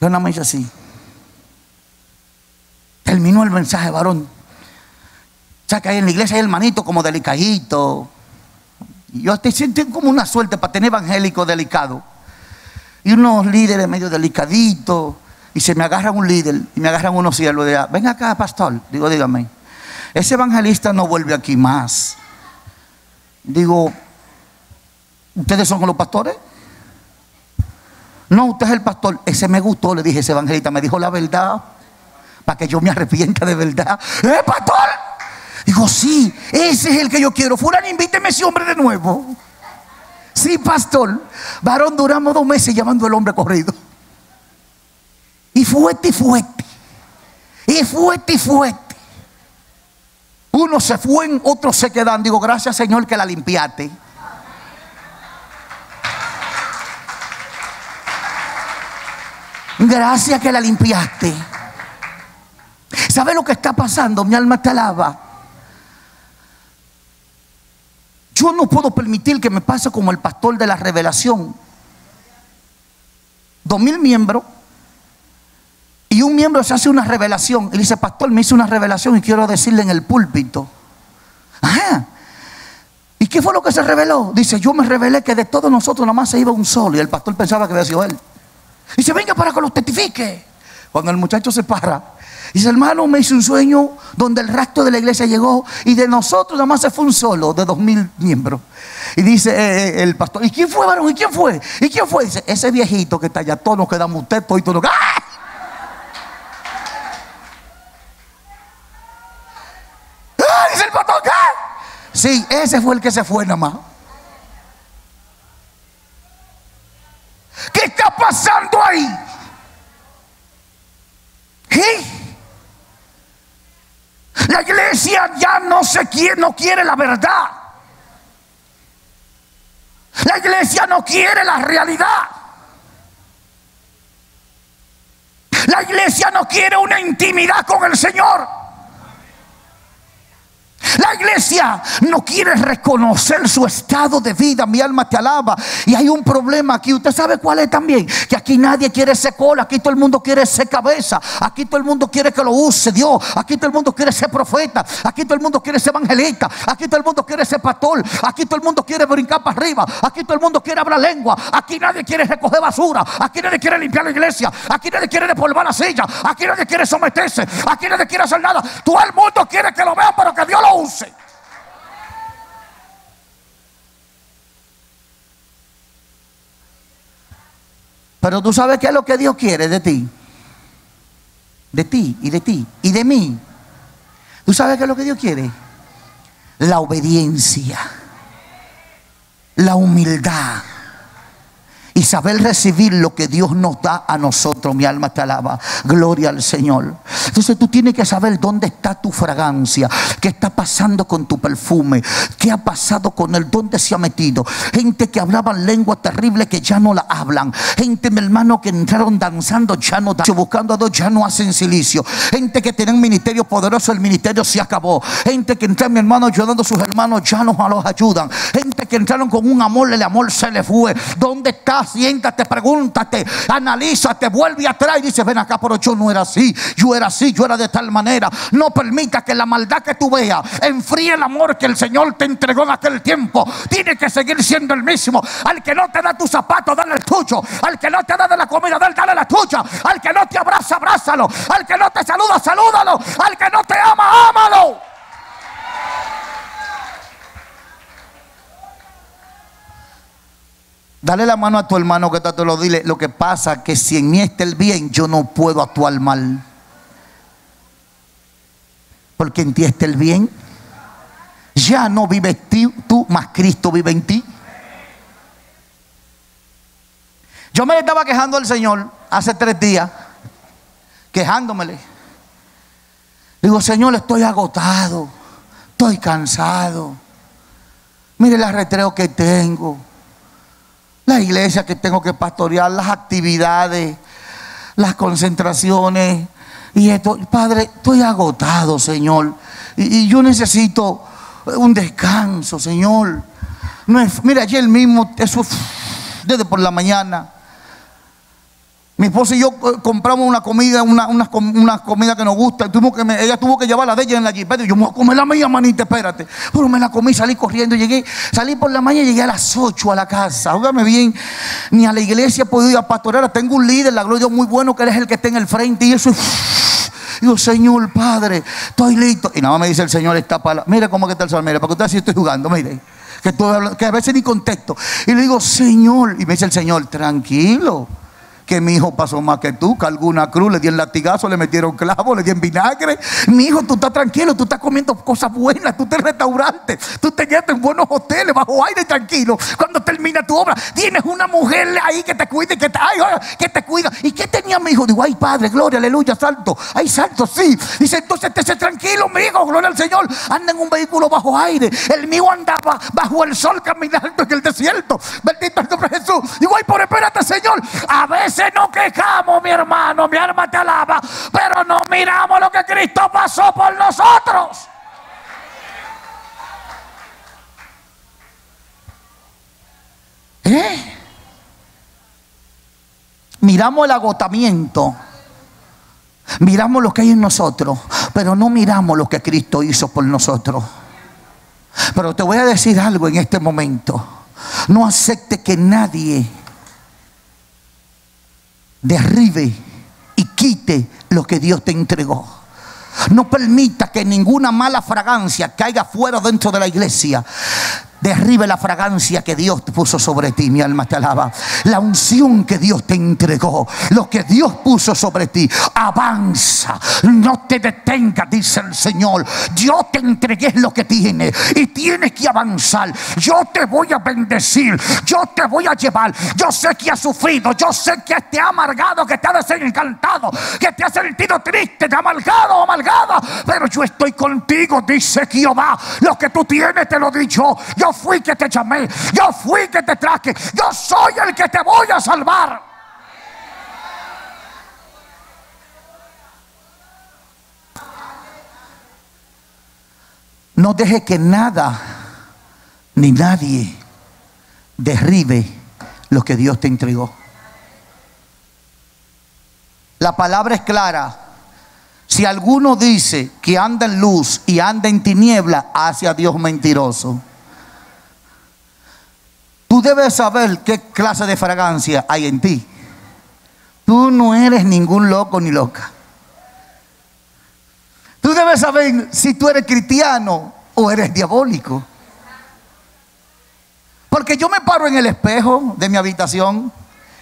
Yo nada más hice así. Terminó el mensaje, varón. O sea que ahí en la iglesia hay hermanito como delicadito. Yo te siento como una suerte para tener evangélico delicado. Y unos líderes medio delicaditos. Y se me agarran un líder y me agarran unos cielos. De, Ven acá, pastor. Digo, dígame. Ese evangelista no vuelve aquí más. Digo, ¿ustedes son los pastores? No, usted es el pastor. Ese me gustó, le dije, ese evangelista me dijo la verdad. Para que yo me arrepienta de verdad. ¿Eh, pastor? Digo, sí, ese es el que yo quiero. Furan, invíteme ese hombre de nuevo. Sí, pastor. Varón, duramos dos meses llamando al hombre corrido. Y fuerte y fuerte. Y fuerte y fuerte. Unos se fueron, otros se quedan. Digo, gracias Señor que la limpiaste. Gracias que la limpiaste. ¿Sabe lo que está pasando? Mi alma te alaba. Yo no puedo permitir que me pase como el pastor de la revelación. Dos mil miembros. Y un miembro se hace una revelación. Y dice, pastor, me hizo una revelación y quiero decirle en el púlpito. Ajá. ¿Y qué fue lo que se reveló? Dice, yo me revelé que de todos nosotros nomás se iba un solo. Y el pastor pensaba que había sido él. Dice, venga para que lo testifique. Cuando el muchacho se para, dice, hermano, me hice un sueño donde el resto de la iglesia llegó y de nosotros nada más se fue un solo de dos mil miembros. Y dice eh, eh, el pastor, ¿y quién fue, varón? ¿Y quién fue? ¿Y quién fue? Dice, ese viejito que está allá, todos nos quedamos usted, todo y todo. ¡Ah! Dice el pastor, ¿qué? Sí, ese fue el que se fue nada más. ¿Qué está pasando ahí? ¿Qué? La iglesia ya no se quiere, no quiere la verdad. La iglesia no quiere la realidad. La iglesia no quiere una intimidad con el Señor. La iglesia no quiere reconocer su estado de vida. Mi alma te alaba. Y hay un problema aquí. ¿Usted sabe cuál es también? Que aquí nadie quiere ser cola. Aquí todo el mundo quiere ser cabeza. Aquí todo el mundo quiere que lo use Dios. Aquí todo el mundo quiere ser profeta. Aquí todo el mundo quiere ser evangelista. Aquí todo el mundo quiere ser pastor. Aquí todo el mundo quiere brincar para arriba. Aquí todo el mundo quiere hablar lengua. Aquí nadie quiere recoger basura. Aquí nadie quiere limpiar la iglesia. Aquí nadie quiere despolvar la silla. Aquí nadie quiere someterse. Aquí nadie quiere hacer nada. Todo el mundo quiere que lo vea, pero que Dios lo Pero tú sabes qué es lo que Dios quiere de ti. De ti y de ti y de mí. ¿Tú sabes qué es lo que Dios quiere? La obediencia. La humildad y saber recibir lo que Dios nos da a nosotros. Mi alma te alaba. Gloria al Señor. Entonces tú tienes que saber dónde está tu fragancia, qué está pasando con tu perfume, qué ha pasado con él, dónde se ha metido. Gente que hablaban lengua terrible que ya no la hablan. Gente, mi hermano, que entraron danzando, ya no danzan. Buscando a Dios, ya no hacen silicio. Gente que tiene un ministerio poderoso, el ministerio se acabó. Gente que entra, mi hermano, ayudando a sus hermanos, ya no los ayudan. Gente que entraron con un amor, el amor se le fue. ¿Dónde está? Siéntate, pregúntate, analízate, vuelve atrás y dice, ven acá, pero yo no era así, yo era así, yo era de tal manera. No permita que la maldad que tú veas enfríe el amor que el Señor te entregó en aquel tiempo. Tiene que seguir siendo el mismo. Al que no te da tu zapato, dale el tuyo. Al que no te da de la comida, dale, dale la tuya. Al que no te abraza, abrázalo. Al que no te saluda, salúdalo. Al que no te ama, ámalo. Dale la mano a tu hermano que te lo dile. Lo que pasa que si en mí está el bien, yo no puedo actuar mal. Porque en ti está el bien. Ya no vives tú, más Cristo vive en ti. Yo me estaba quejando al Señor hace tres días, quejándomele. Digo, Señor, estoy agotado, estoy cansado. Mire el arretreo que tengo la iglesia que tengo que pastorear, las actividades, las concentraciones. Y esto, Padre, estoy agotado, Señor. Y, yo necesito un descanso, Señor. No es, mira, ayer mismo, eso desde por la mañana. Mi esposa y yo eh, compramos una comida, una, una, comida que nos gusta. Ella tuvo que llevarla de ella en la jipeta. Yo me voy a comer la mía, manita, espérate. Pero me la comí, salí corriendo. Llegué, salí por la mañana y llegué a las 8 a la casa. Óigame bien, ni a la iglesia he podido ir a pastorear. Tengo un líder, la gloria muy bueno, que él es el que está en el frente. Y eso es. Digo, Señor Padre, estoy listo. Y nada más me dice el Señor, está para. Mira cómo está el sol, mira, para que usted así estoy jugando, mire. Que, que a veces ni contexto. Y le digo, Señor. Y me dice el Señor, tranquilo que mi hijo pasó más que tú, que alguna cruz, le dieron latigazo, le metieron clavo, le dieron vinagre. Mi hijo, tú estás tranquilo, tú estás comiendo cosas buenas, tú te restaurante, tú te llevas en buenos hoteles, bajo aire tranquilo. Cuando termina tu obra, tienes una mujer ahí que te cuida y que te, que te cuida. ¿Y qué tenía mi hijo? Digo, ay padre, gloria, aleluya, salto. Ay, salto, sí. Dice, entonces te sé tranquilo, mi hijo, gloria al Señor. Anda en un vehículo bajo aire. El mío andaba bajo el sol caminando en el desierto. Bendito el nombre de Jesús. Digo, ay, por espérate, Señor. A veces veces nos quejamos, mi hermano, mi alma te alaba, pero no miramos lo que Cristo pasó por nosotros. ¿Eh? Miramos el agotamiento. Miramos lo que hay en nosotros, pero no miramos lo que Cristo hizo por nosotros. Pero te voy a decir algo en este momento. No acepte que nadie derribe y quite lo que Dios te entregó. No permita que ninguna mala fragancia caiga fuera dentro de la iglesia derribe la fragancia que Dios puso sobre ti, mi alma te alaba. La unción que Dios te entregó, lo que Dios puso sobre ti, avanza, no te detenga, dice el Señor. Yo te entregué lo que tienes y tienes que avanzar. Yo te voy a bendecir, yo te voy a llevar. Yo sé que has sufrido, yo sé que te ha amargado, que te ha desencantado, que te ha sentido triste, te ha amargado amargada, pero yo estoy contigo, dice Jehová. Lo que tú tienes te lo dicho. Yo fui que te llamé, yo fui que te traje, yo soy el que te voy a salvar. No deje que nada ni nadie derribe lo que Dios te entregó. La palabra es clara. Si alguno dice que anda en luz y anda en tiniebla, hacia Dios mentiroso. Tú debes saber qué clase de fragancia hay en ti. Tú no eres ningún loco ni loca. Tú debes saber si tú eres cristiano o eres diabólico. Porque yo me paro en el espejo de mi habitación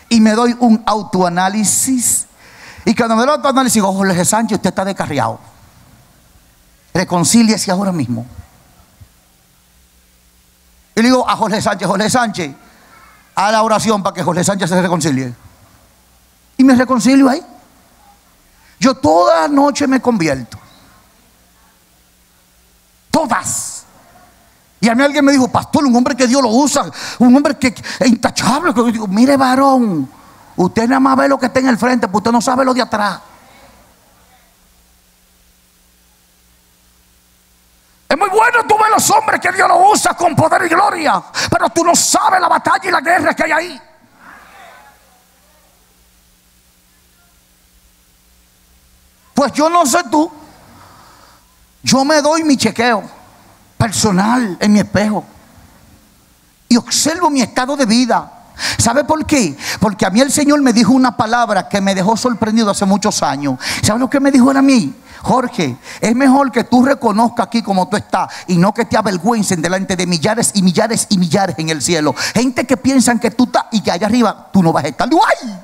y me doy un autoanálisis. Y cuando me doy autoanálisis digo, Jorge Sánchez, usted está descarriado. Reconcíliese ahora mismo. Le digo a Jorge Sánchez, Jorge Sánchez, a la oración para que Jorge Sánchez se reconcilie. Y me reconcilio ahí. Yo toda noche me convierto. Todas. Y a mí alguien me dijo, pastor, un hombre que Dios lo usa, un hombre que es intachable. Que digo, mire varón, usted nada más ve lo que está en el frente, pero usted no sabe lo de atrás. Es muy bueno tú ves los hombres que Dios los usa con poder y gloria, pero tú no sabes la batalla y la guerra que hay ahí. Pues yo no sé tú, yo me doy mi chequeo personal en mi espejo y observo mi estado de vida. ¿Sabe por qué? Porque a mí el Señor me dijo una palabra que me dejó sorprendido hace muchos años. ¿Sabe lo que me dijo a mí? Jorge, es mejor que tú reconozcas aquí como tú estás y no que te avergüencen delante de millares y millares y millares en el cielo. Gente que piensan que tú estás y que allá arriba tú no vas a estar. ¡Ay!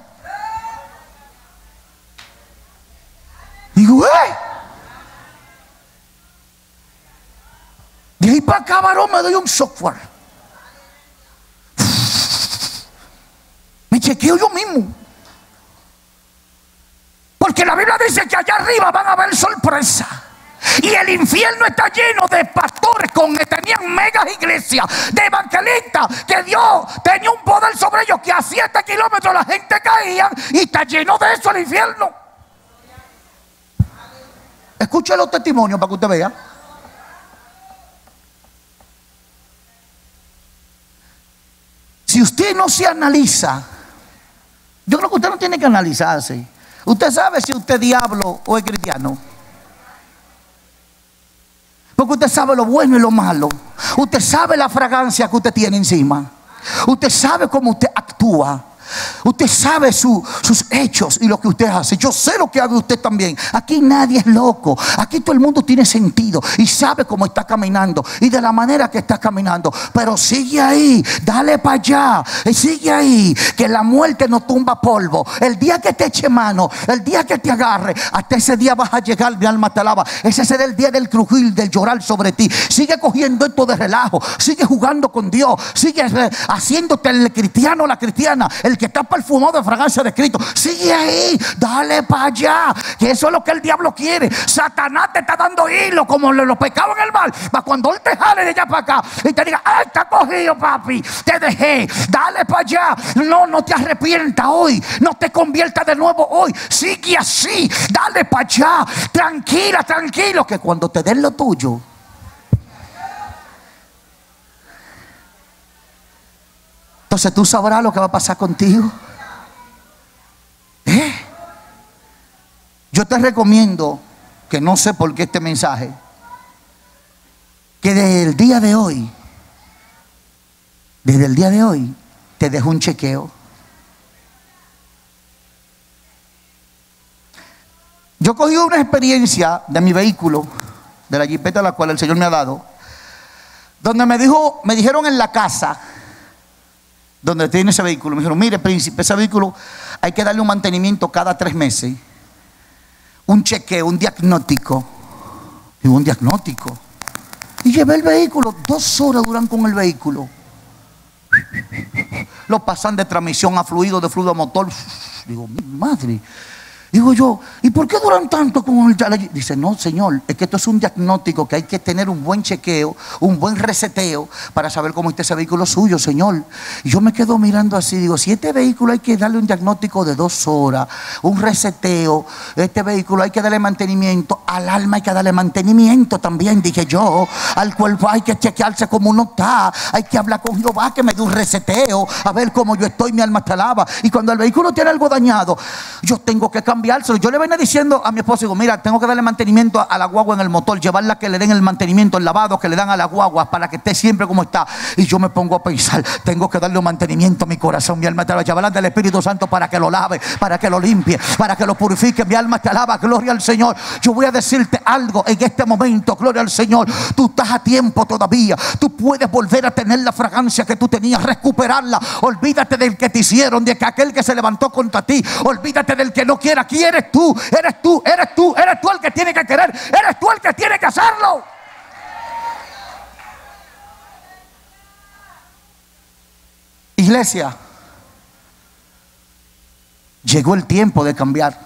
Digo, ¡eh! De para acá, varón, me doy un software. Me chequeo yo mismo. Porque la Biblia dice que allá arriba van a haber sorpresa. Y el infierno está lleno de pastores con que tenían megas iglesias, de evangelistas, que Dios tenía un poder sobre ellos, que a siete kilómetros la gente caía y está lleno de eso el infierno. Escuche los testimonios para que usted vea. Si usted no se analiza, yo creo que usted no tiene que analizarse. Usted sabe si usted es diablo o es cristiano. Porque usted sabe lo bueno y lo malo. Usted sabe la fragancia que usted tiene encima. Usted sabe cómo usted actúa. Usted sabe sus hechos y lo que usted hace. Yo sé lo que hace usted también. Aquí nadie es loco. Aquí todo el mundo tiene sentido y sabe cómo está caminando y de la manera que está caminando. Pero sigue ahí, dale para allá. Y sigue ahí, que la muerte no tumba polvo. El día que te eche mano, el día que te agarre, hasta ese día vas a llegar, mi alma te alaba. Ese será el día del crujir, del llorar sobre ti. Sigue cogiendo esto de relajo. Sigue jugando con Dios. Sigue haciéndote el cristiano, la cristiana, el que está perfumado de fragancia de Cristo. Sigue ahí, dale para allá. Que eso es lo que el diablo quiere. Satanás te está dando hilo como lo pecados en el mal. Para cuando él te jale de allá para acá y te diga, ¡ay, está cogido, papi! Te dejé, dale para allá. No, no te arrepientas hoy. No te conviertas de nuevo hoy. Sigue así, dale para allá. Tranquila, tranquilo, que cuando te den lo tuyo. Entonces tú sabrás lo que va a pasar contigo. ¿Eh? Yo te recomiendo, que no sé por qué este mensaje, que desde el día de hoy, desde el día de hoy, te dejo un chequeo. Yo cogí una experiencia de mi vehículo, de la jipeta la cual el Señor me ha dado, donde me dijo, me dijeron en la casa, donde tiene ese vehículo. Me dijeron, mire, príncipe, ese vehículo hay que darle un mantenimiento cada tres meses. Un chequeo, un diagnóstico. Y un diagnóstico. Y llevé el vehículo, dos horas duran con el vehículo. Lo pasan de transmisión a fluido, de fluido a motor. Digo, madre. Digo yo, ¿y por qué duran tanto con el Dice, no, señor, es que esto es un diagnóstico que hay que tener un buen chequeo, un buen reseteo para saber cómo está ese vehículo suyo, señor. Y yo me quedo mirando así, digo, si este vehículo hay que darle un diagnóstico de dos horas, un reseteo, este vehículo hay que darle mantenimiento, al alma hay que darle mantenimiento también, dije yo, al cuerpo hay que chequearse como uno está, hay que hablar con Jehová que me dé un reseteo, a ver cómo yo estoy, mi alma está lava. Y cuando el vehículo tiene algo dañado, yo tengo que cambiar yo le venía diciendo a mi esposo, digo, mira, tengo que darle mantenimiento a la guagua en el motor, llevarla que le den el mantenimiento, el lavado que le dan a la guagua para que esté siempre como está. Y yo me pongo a pensar, tengo que darle un mantenimiento a mi corazón, mi alma te alaba, del Espíritu Santo para que lo lave, para que lo limpie, para que lo purifique. Mi alma te alaba, gloria al Señor. Yo voy a decirte algo en este momento, gloria al Señor. Tú estás a tiempo todavía. Tú puedes volver a tener la fragancia que tú tenías, recuperarla. Olvídate del que te hicieron, de que aquel que se levantó contra ti. Olvídate del que no quiera aquí eres tú, eres tú, eres tú, eres tú el que tiene que querer, eres tú el que tiene que hacerlo. Iglesia, llegó el tiempo de cambiar.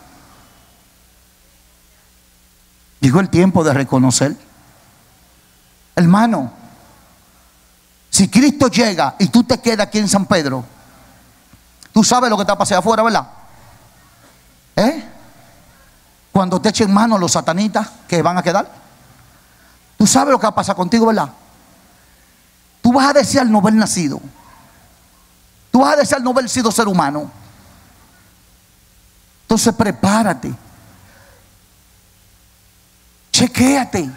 Llegó el tiempo de reconocer. Hermano, si Cristo llega y tú te quedas aquí en San Pedro, tú sabes lo que está pasando afuera, ¿verdad? ¿Eh? Cuando te echen mano los satanitas que van a quedar. Tú sabes lo que va a pasar contigo, ¿verdad? Tú vas a desear no haber nacido. Tú vas a desear no haber sido ser humano. Entonces prepárate. Chequéate.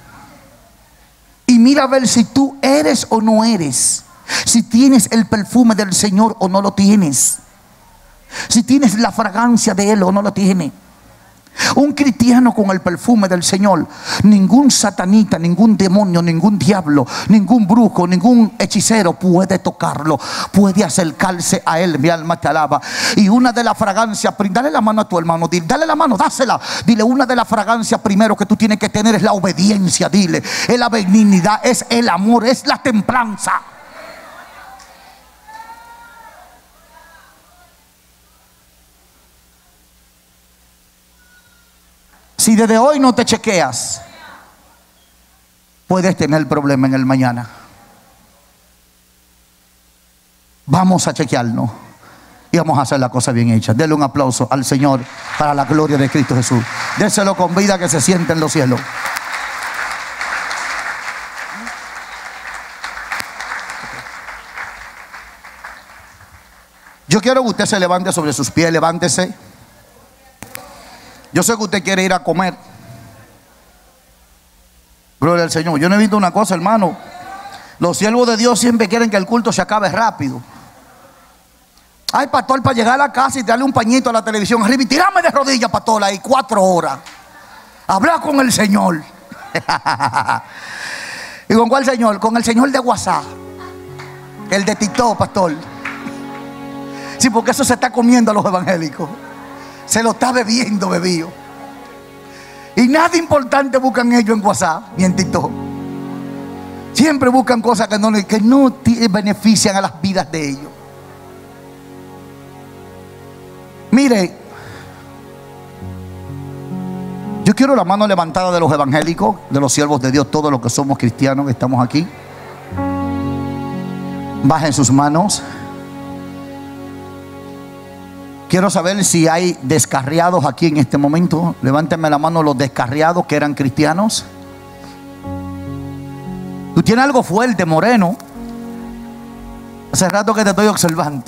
Y mira a ver si tú eres o no eres. Si tienes el perfume del Señor o no lo tienes. Si tienes la fragancia de Él o no lo tiene. Un cristiano con el perfume del Señor, ningún satanita, ningún demonio, ningún diablo, ningún brujo, ningún hechicero puede tocarlo, puede acercarse a él. Mi alma te alaba. Y una de las fragancias, dale la mano a tu hermano, dile, dale la mano, dásela. Dile, una de las fragancias primero que tú tienes que tener es la obediencia, dile, es la benignidad, es el amor, es la templanza. Si desde hoy no te chequeas, puedes tener problema en el mañana. Vamos a chequearnos y vamos a hacer la cosa bien hecha. Dele un aplauso al Señor para la gloria de Cristo Jesús. Déselo con vida que se siente en los cielos. Yo quiero que usted se levante sobre sus pies, levántese. Yo sé que usted quiere ir a comer. Gloria al Señor. Yo no he visto una cosa, hermano. Los siervos de Dios siempre quieren que el culto se acabe rápido. Ay, pastor, para llegar a la casa y darle un pañito a la televisión arriba y tirarme de rodillas, pastor, ahí cuatro horas. Hablar con el Señor. ¿Y con cuál Señor? Con el Señor de WhatsApp. El de Tito, pastor. Sí, porque eso se está comiendo a los evangélicos. Se lo está bebiendo, bebido. Y nada importante buscan ellos en WhatsApp ni en TikTok. Siempre buscan cosas que no, que no benefician a las vidas de ellos. Mire, yo quiero la mano levantada de los evangélicos, de los siervos de Dios, todos los que somos cristianos que estamos aquí. Bajen sus manos. Quiero saber si hay descarriados aquí en este momento. Levántenme la mano los descarriados que eran cristianos. Tú tienes algo fuerte, moreno. Hace rato que te estoy observando.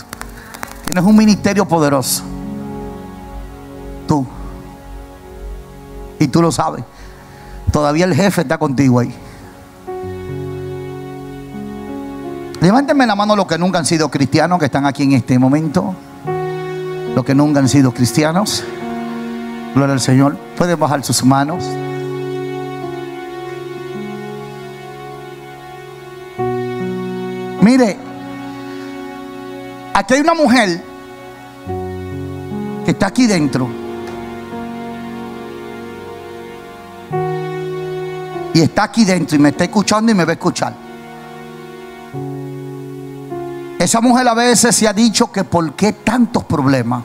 Tienes un ministerio poderoso. Tú. Y tú lo sabes. Todavía el jefe está contigo ahí. Levántenme la mano los que nunca han sido cristianos, que están aquí en este momento. Los que nunca han sido cristianos. Gloria al Señor. Pueden bajar sus manos. Mire, aquí hay una mujer que está aquí dentro. Y está aquí dentro y me está escuchando y me va a escuchar. Esa mujer a veces se ha dicho que por qué tantos problemas.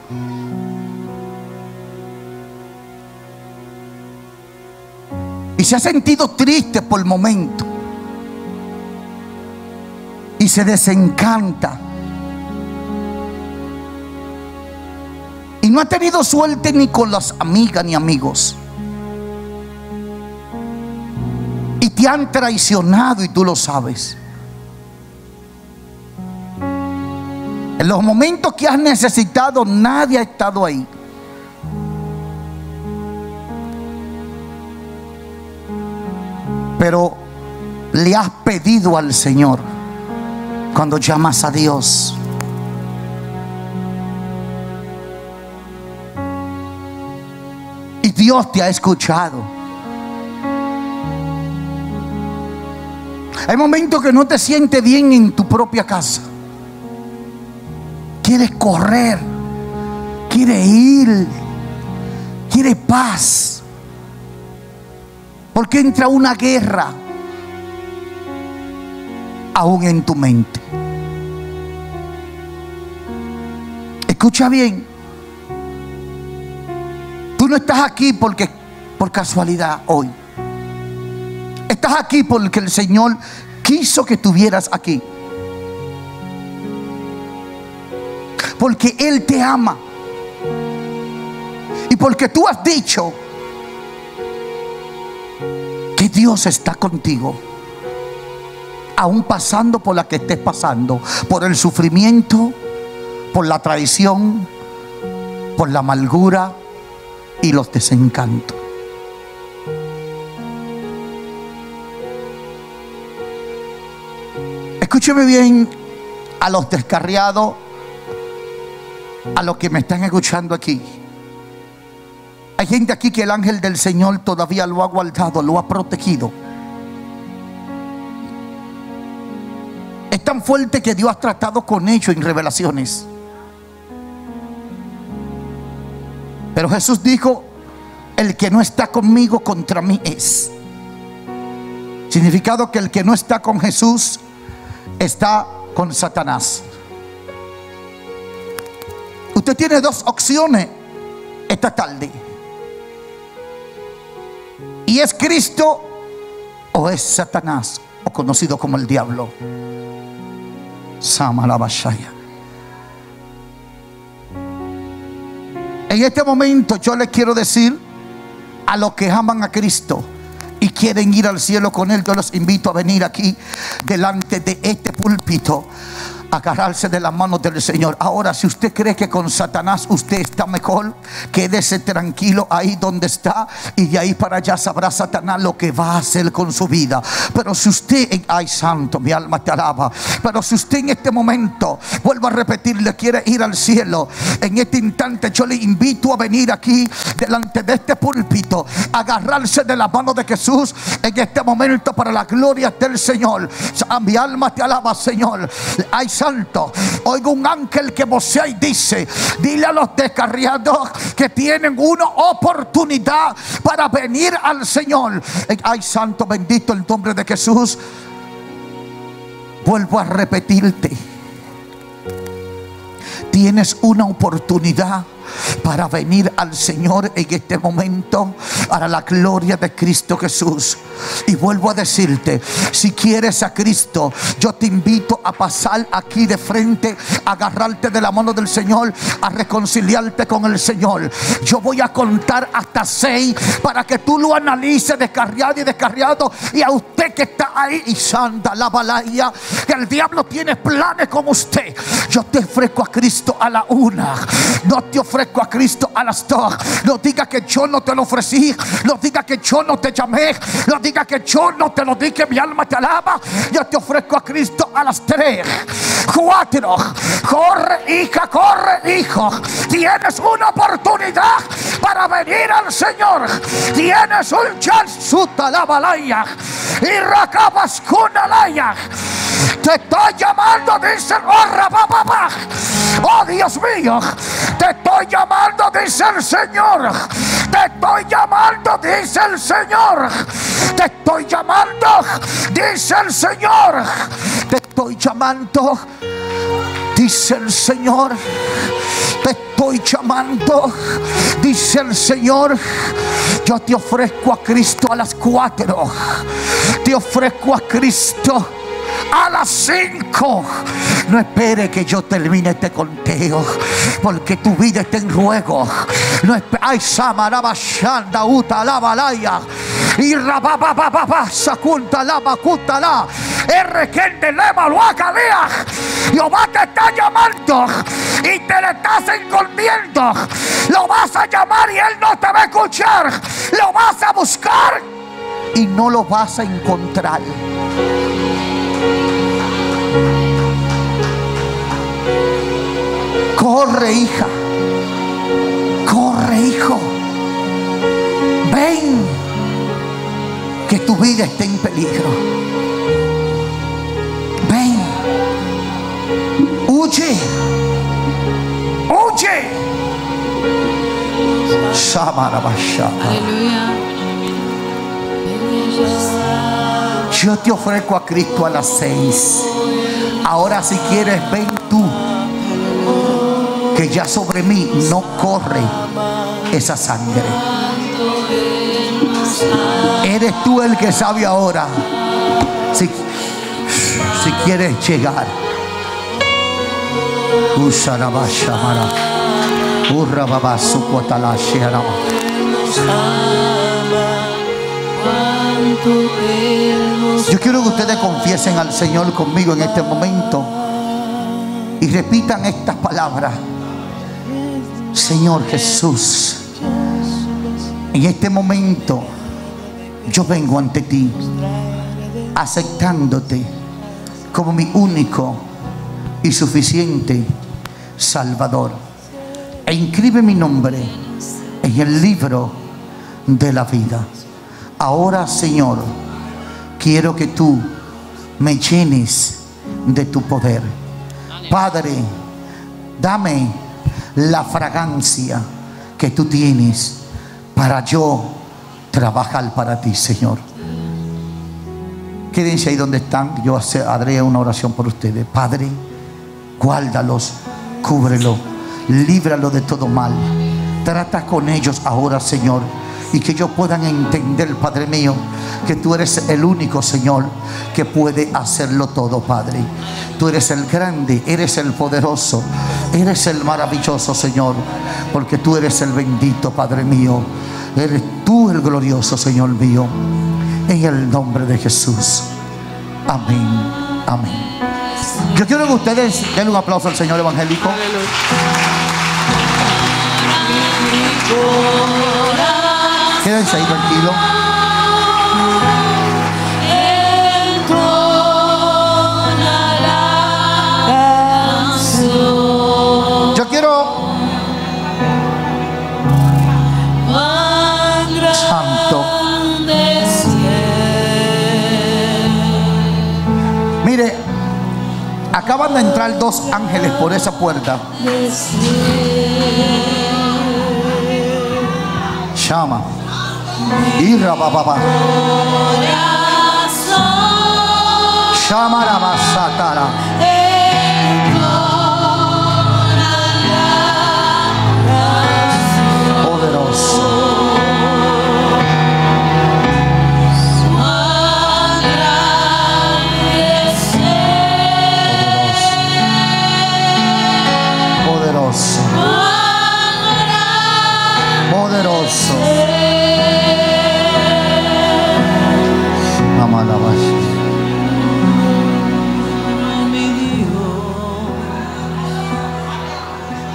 Y se ha sentido triste por el momento. Y se desencanta. Y no ha tenido suerte ni con las amigas ni amigos. Y te han traicionado y tú lo sabes. En los momentos que has necesitado, nadie ha estado ahí. Pero le has pedido al Señor cuando llamas a Dios. Y Dios te ha escuchado. Hay momentos que no te sientes bien en tu propia casa. Quieres correr. Quieres ir. Quieres paz. Porque entra una guerra aún en tu mente. Escucha bien. Tú no estás aquí porque por casualidad hoy. Estás aquí porque el Señor quiso que estuvieras aquí. Porque Él te ama. Y porque tú has dicho que Dios está contigo. Aún pasando por la que estés pasando. Por el sufrimiento, por la traición, por la amargura y los desencantos. Escúcheme bien a los descarriados, a los que me están escuchando aquí. Hay gente aquí que el ángel del Señor todavía lo ha guardado, lo ha protegido. Es tan fuerte que Dios ha tratado con ellos en revelaciones. Pero Jesús dijo, el que no está conmigo contra mí es. Significado que el que no está con Jesús está con Satanás. Usted tiene dos opciones esta tarde. Y es Cristo o es Satanás, o conocido como el diablo. Samalabashaya. En este momento yo les quiero decir a los que aman a Cristo y quieren ir al cielo con Él, yo los invito a venir aquí delante de este púlpito agarrarse de las manos del Señor. Ahora, si usted cree que con Satanás usted está mejor, quédese tranquilo ahí donde está y de ahí para allá sabrá Satanás lo que va a hacer con su vida. Pero si usted, ay santo, mi alma te alaba, pero si usted en este momento, vuelvo a repetirle, quiere ir al cielo, en este instante yo le invito a venir aquí delante de este púlpito, agarrarse de las manos de Jesús en este momento para la gloria del Señor. A mi alma te alaba, Señor. Ay, santo. Oigo un ángel que vocea y dice: Dile a los descarriados que tienen una oportunidad para venir al Señor. Ay, santo, bendito el nombre de Jesús. Vuelvo a repetirte. Tienes una oportunidad para venir al Señor en este momento para la gloria de Cristo Jesús. Y vuelvo a decirte, si quieres a Cristo, yo te invito a pasar aquí de frente, a agarrarte de la mano del Señor, a reconciliarte con el Señor. Yo voy a contar hasta seis para que tú lo analices descarriado y descarriado. Y a usted que está ahí y santa la balaya, que el diablo tiene planes con usted. Yo te ofrezco a Cristo a la una, no te ofrezco a Cristo a las dos. No diga que yo no te lo ofrecí, no diga que yo no te llamé, no diga que yo no te lo dije, mi alma te alaba. Yo te ofrezco a Cristo a las tres, cuatro. Corre, hija, corre, hijo. Tienes una oportunidad para venir al Señor. Tienes un chance, la balaya y racabas laya. Te estoy llamando, dice el papá. Oh Dios mío, te estoy llamando, dice el Señor. Te estoy llamando, dice el Señor. Te estoy llamando, dice el Señor. Te estoy llamando, dice el Señor. Te estoy llamando, dice el Señor. Yo te ofrezco a Cristo a las cuatro. Te ofrezco a Cristo a las 5. No espere que yo termine este conteo, porque tu vida está en juego. No ay, Samaraba Shanda, Uta, la Balaya, y Rabababa, Sakunta, la Bakuta, la R, Lema. Jehová te está llamando y te le estás escondiendo. Lo vas a llamar y él no te va a escuchar. Lo vas a buscar y no lo vas a encontrar. Corre, hija. Corre, hijo. Ven. Que tu vida esté en peligro. Ven. Huye. Huye. Aleluya. Yo te ofrezco a Cristo a las seis. Ahora si quieres, ven tú ya sobre mí no corre esa sangre. Eres tú el que sabe ahora si, si quieres llegar. Yo quiero que ustedes confiesen al Señor conmigo en este momento y repitan estas palabras. Señor Jesús, en este momento yo vengo ante ti aceptándote como mi único y suficiente Salvador. E inscribe mi nombre en el libro de la vida. Ahora, Señor, quiero que tú me llenes de tu poder. Padre, dame la fragancia que tú tienes para yo trabajar para ti, Señor. Quédense ahí donde están. Yo haré una oración por ustedes. Padre, guárdalos, cúbrelo, líbralo de todo mal. Trata con ellos ahora, Señor y que ellos puedan entender, Padre mío, que tú eres el único Señor que puede hacerlo todo, Padre. Tú eres el grande, eres el poderoso, eres el maravilloso, Señor, porque tú eres el bendito, Padre mío. Eres tú el glorioso, Señor mío. En el nombre de Jesús. Amén. Amén. Yo quiero que ustedes den un aplauso al Señor evangélico. Quédense ahí tranquilo. Yo quiero Santo. Mire, acaban de entrar dos ángeles por esa puerta. Llama. Irra papá. Shamara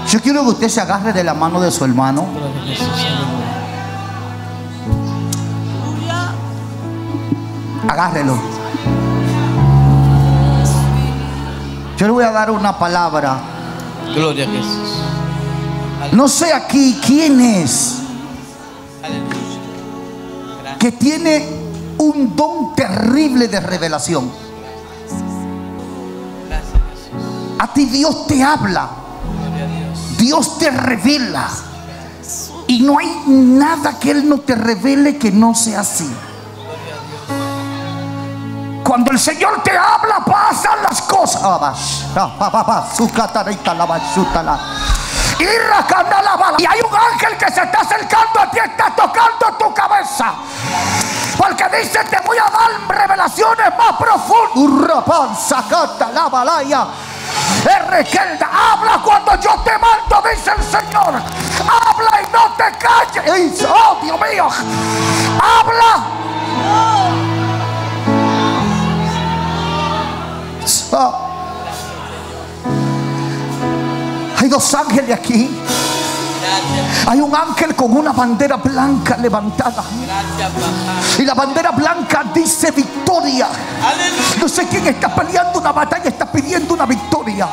Yo quiero que usted se agarre de la mano de su hermano. Agárrelo. Yo le voy a dar una palabra. Gloria a Jesús. No sé aquí quién es que tiene un don terrible de revelación. A ti Dios te habla, Dios. Te revela. Y no hay nada que Él no te revele que no sea así. Cuando el Señor te habla, pasan las cosas. Y hay un ángel que se está acercando a ti, está tocando tu cabeza. Porque dice, te voy a dar revelaciones más profundas. Errequelda, habla cuando yo te mando, dice el Señor. Habla y no te calles. Oh, Dios mío. Habla. Ah. Hay dos ángeles aquí. Hay un ángel con una bandera blanca levantada. Y la bandera blanca dice victoria. No sé quién está peleando una batalla, está pidiendo una victoria.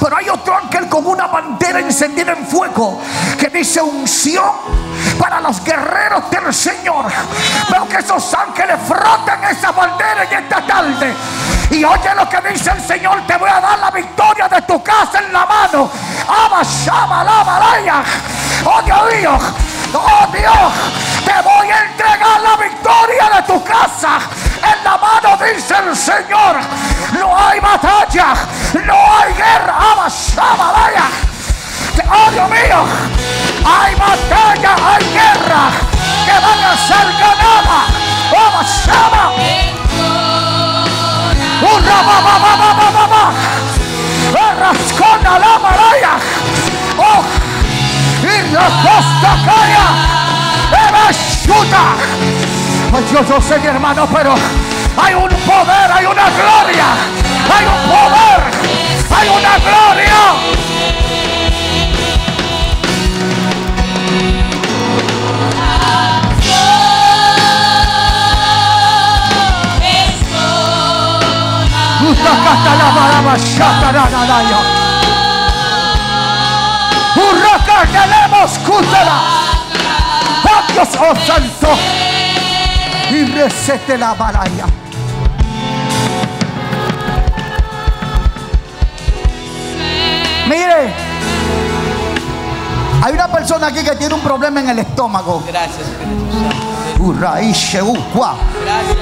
Pero hay otro ángel con una bandera encendida en fuego que dice unción para los guerreros del Señor. Veo que esos ángeles frotan esa bandera en esta tarde. Y oye lo que dice el Señor, te voy a dar la victoria de tu casa en la mano. Abba, shama, la balaya. Oh Dios oh Dios, te voy a entregar la victoria de tu casa en la mano, dice el Señor. No hay batalla, no hay guerra. Abba, shama, balaya. Oh Dios mío, hay batalla, hay guerra que van a ser ganadas. Oh, shama. Urra, ba, ba, ba, ba, ba, ba. Rascona la maraya. Oh, y la costa calla. Eva chuta. Yo, yo sé, mi hermano, pero hay un poder, hay una gloria. Hay un poder, hay una gloria. Dios, oh santo. Y recete la balaya. Mire, hay una persona aquí que tiene un problema en el estómago. Gracias. Gracias.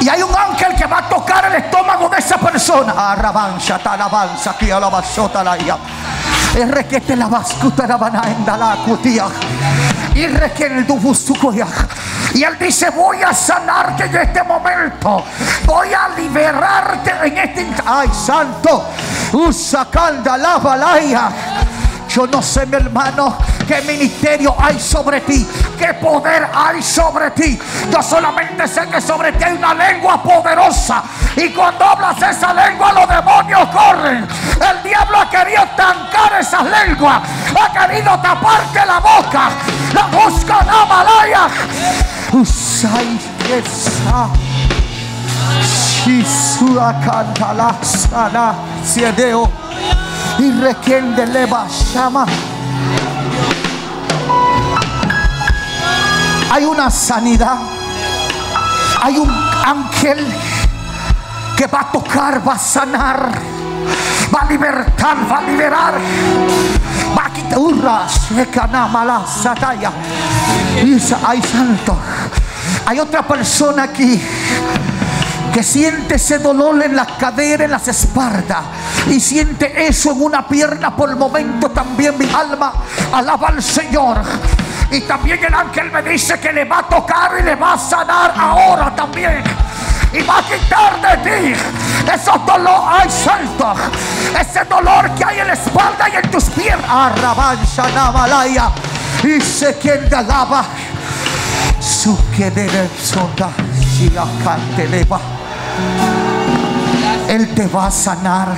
Y hay un ángel que va a tocar el estómago de esa persona. Arrabanza, talabanza, que la basota la ya. Requete la bascuta la banaenda la cutia. Y requete el dubusucoya. Y él dice: Voy a sanarte en este momento. Voy a liberarte en este. Ay, santo. Usacanda la balaya. Yo no sé, mi hermano, qué ministerio hay sobre ti, qué poder hay sobre ti. Yo solamente sé que sobre ti hay una lengua poderosa. Y cuando hablas esa lengua, los demonios corren. El diablo ha querido estancar esas lenguas, ha querido taparte la boca. La busca la malaya. Usai esa. Shisua canta la sana siedeo y requiende leva llama. Hay una sanidad. Hay un ángel que va a tocar, va a sanar, va a libertar, va a liberar. Va a quitar urra, secanamala, sataya. Ay, santo. Hay otra persona aquí que siente ese dolor en las caderas, en las espaldas y siente eso en una pierna por momento también mi alma alaba al Señor y también el ángel me dice que le va a tocar y le va a sanar ahora también y va a quitar de ti esos dolores, ay santo, ese dolor que hay en la espalda y en tus piernas. Arrabanza namalaya y se quien alaba su que debe soda si acante le va. Él te va a sanar.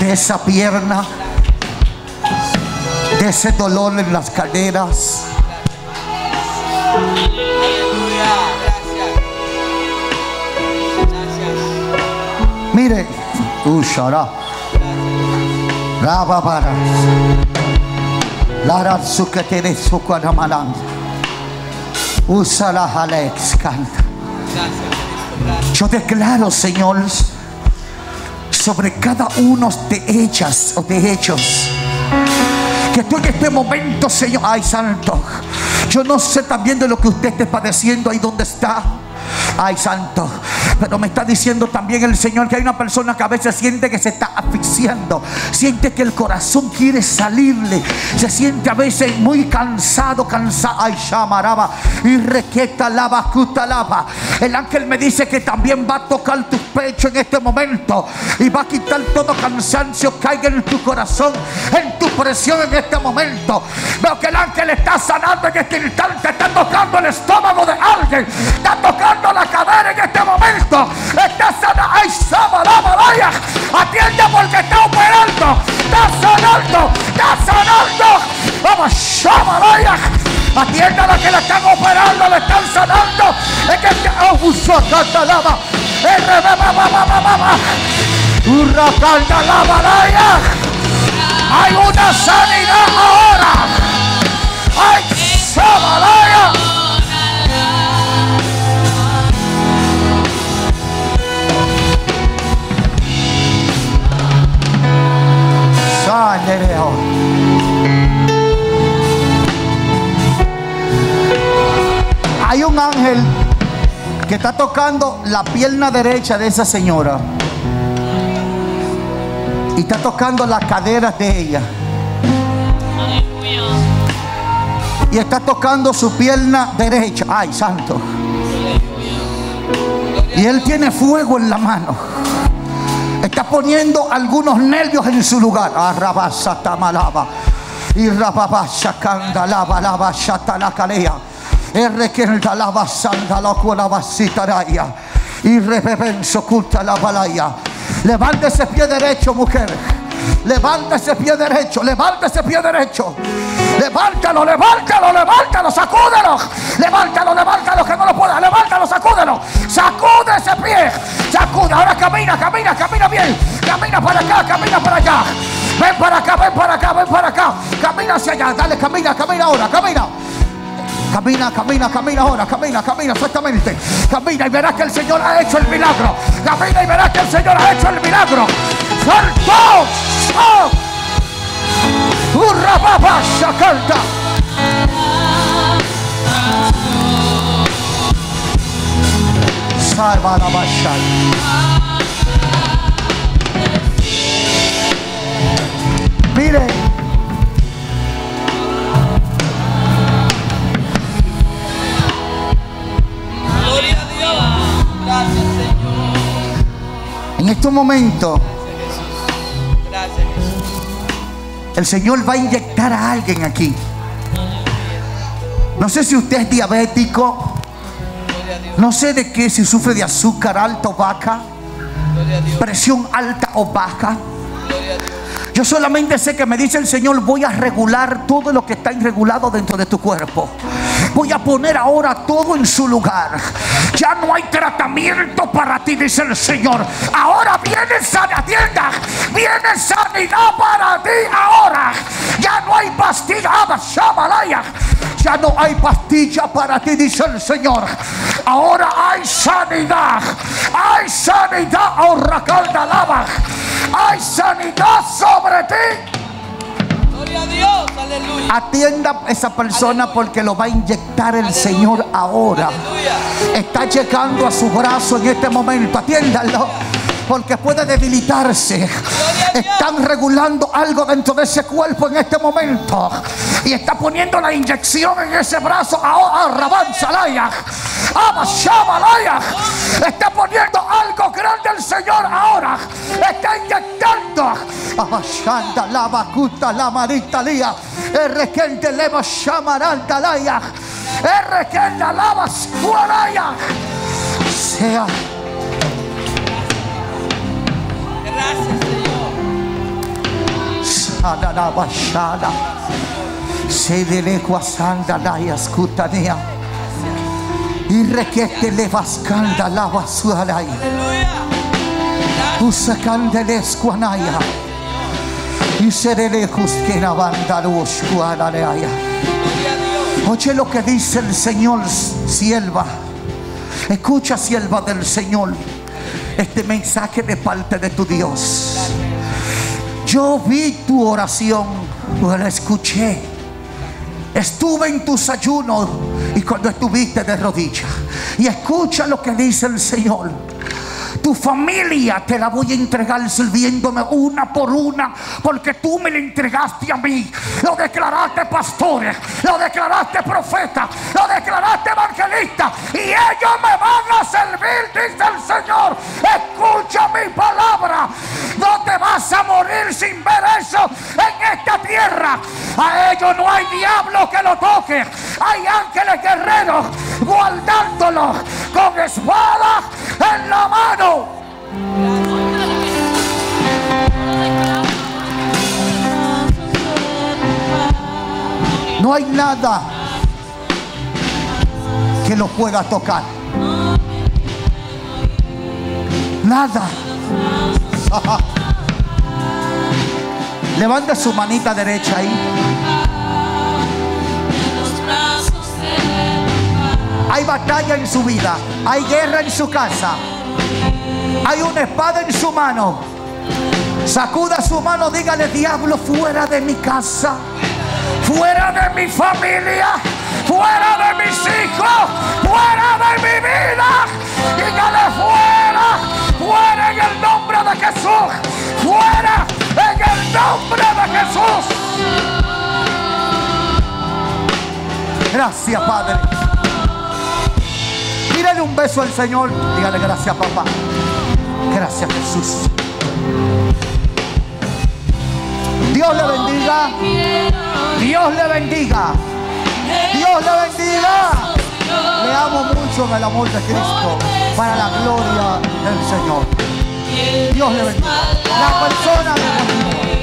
De esa pierna, de ese dolor en las caderas. Mire, Ushara, Rababara, Lara Sukatere Sukwanamanam, Usala Alex canta. Gracias. Yo declaro, Señor, sobre cada uno de ellas o de ellos, que tú en este momento, Señor, ay santo, yo no sé también de lo que usted esté padeciendo ahí donde está. Ay, santo. Pero me está diciendo también el Señor que hay una persona que a veces siente que se está asfixiando. Siente que el corazón quiere salirle. Se siente a veces muy cansado, cansado. Ay, shamaraba. Y requeta lava, cuta lava. El ángel me dice que también va a tocar tu pecho en este momento. Y va a quitar todo cansancio que haya en tu corazón. En tu presión en este momento. Veo que el ángel está sanando en este instante. Está tocando el estómago de alguien. Está tocando la cadera en este momento. Está sanando. Ay, shamaraba, Atiende porque está operando. Está sanando. Está sanando. Vamos, shamaraba. Atienda a la que la están operando, le están sanando. Es que está. Oh, usacata lava. Hurracanda lava laya. Hay una sanidad ahora. Ay, sabalaya. Hay un ángel que está tocando la pierna derecha de esa señora. Y está tocando las caderas de ella. Y está tocando su pierna derecha. Ay, santo. Y él tiene fuego en la mano. Poniendo algunos nervios en su lugar. Arrabasa tamalaba. Y rababasa candalaba lava shatalacalea. Errekelda lava sandala cualabasitaraya. Y rebebenso culta la balaya. Levanta ese pie derecho, mujer. Levanta ese pie derecho. Levanta ese pie derecho. Levántalo, levántalo, levántalo, sacúdelo. Levántalo, levántalo, que no lo pueda. Levántalo, sacúdelo. Sacude ese pie. Sacude. Ahora camina, camina, camina bien. Camina para acá, camina para allá. Ven para acá, ven para acá, ven para acá. Camina hacia allá. Dale, camina, camina ahora, camina. Camina, camina, camina ahora, camina, camina exactamente. Camina y verás que el Señor ha hecho el milagro. Camina y verás que el Señor ha hecho el milagro. ¡Saltó! ¡Oh! La bachata. Mire, Gloria a Dios. Gracias, Señor. en este momento el Señor va a inyectar a alguien aquí. No sé si usted es diabético, no sé de qué, si sufre de azúcar alta o baja, presión alta o baja. Yo solamente sé que me dice el Señor, voy a regular todo lo que está irregulado dentro de tu cuerpo. Voy a poner ahora todo en su lugar. Ya no hay tratamiento para ti, dice el Señor. Ahora viene sanidad. Viene sanidad para ti ahora. Ya no hay pastilla. Shabalaya. Ya no hay pastilla para ti, dice el Señor. Ahora hay sanidad. Hay sanidad. Ahorra calda lava. Hay sanidad sobre ti. Gloria a Dios. Aleluya. Atienda a esa persona porque lo va a inyectar el Señor ahora. Aleluya. Está llegando a su brazo en este momento. Atiéndalo. Porque puede debilitarse. Están regulando algo dentro de ese cuerpo en este momento. Y está poniendo la inyección en ese brazo. Ahora, Rabanzalaya. Abashabalaya. Está poniendo algo grande el Señor ahora. Está inyectando. Abashanda la bacuta la marita lía. Errequente leva shamaranta laya. Errequente lava. Sea. Basualaya. Aleluya. Usacande le squanaya. Y serele cusquena banda los cuadaleaya. Gloria a Dios. Oye lo que dice el Señor, sierva. Escucha, sierva del Señor, este mensaje de parte de tu Dios. Yo vi tu oración, la escuché. Estuve en tus ayunos y cuando estuviste de rodillas. Y escucha lo que dice el Señor. Tu familia te la voy a entregar sirviéndome una por una, porque tú me la entregaste a mí. Lo declaraste pastores, lo declaraste profeta, lo declaraste evangelista, y ellos me van a servir, dice el Señor. Escucha mi palabra. No te vas a morir sin ver eso en esta tierra. A ellos no hay diablo que lo toque. Hay ángeles guerreros guardándolo con espada en la mano. No hay nada que lo pueda tocar. Nada. Levante su manita derecha ahí. Hay batalla en su vida. Hay guerra en su casa. Hay una espada en su mano. Sacuda su mano, dígale diablo fuera de mi casa. Fuera de mi familia. Fuera de mis hijos. Fuera de mi vida. Dígale fuera. Fuera en el nombre de Jesús. Fuera en el nombre de Jesús. Gracias, Padre. Tírale un beso al Señor. Dígale gracias, papá. Gracias, Jesús. Dios le bendiga. Dios le bendiga. Dios le bendiga. Le amo mucho en el amor de Cristo para la gloria del Señor. Dios le bendiga. La persona que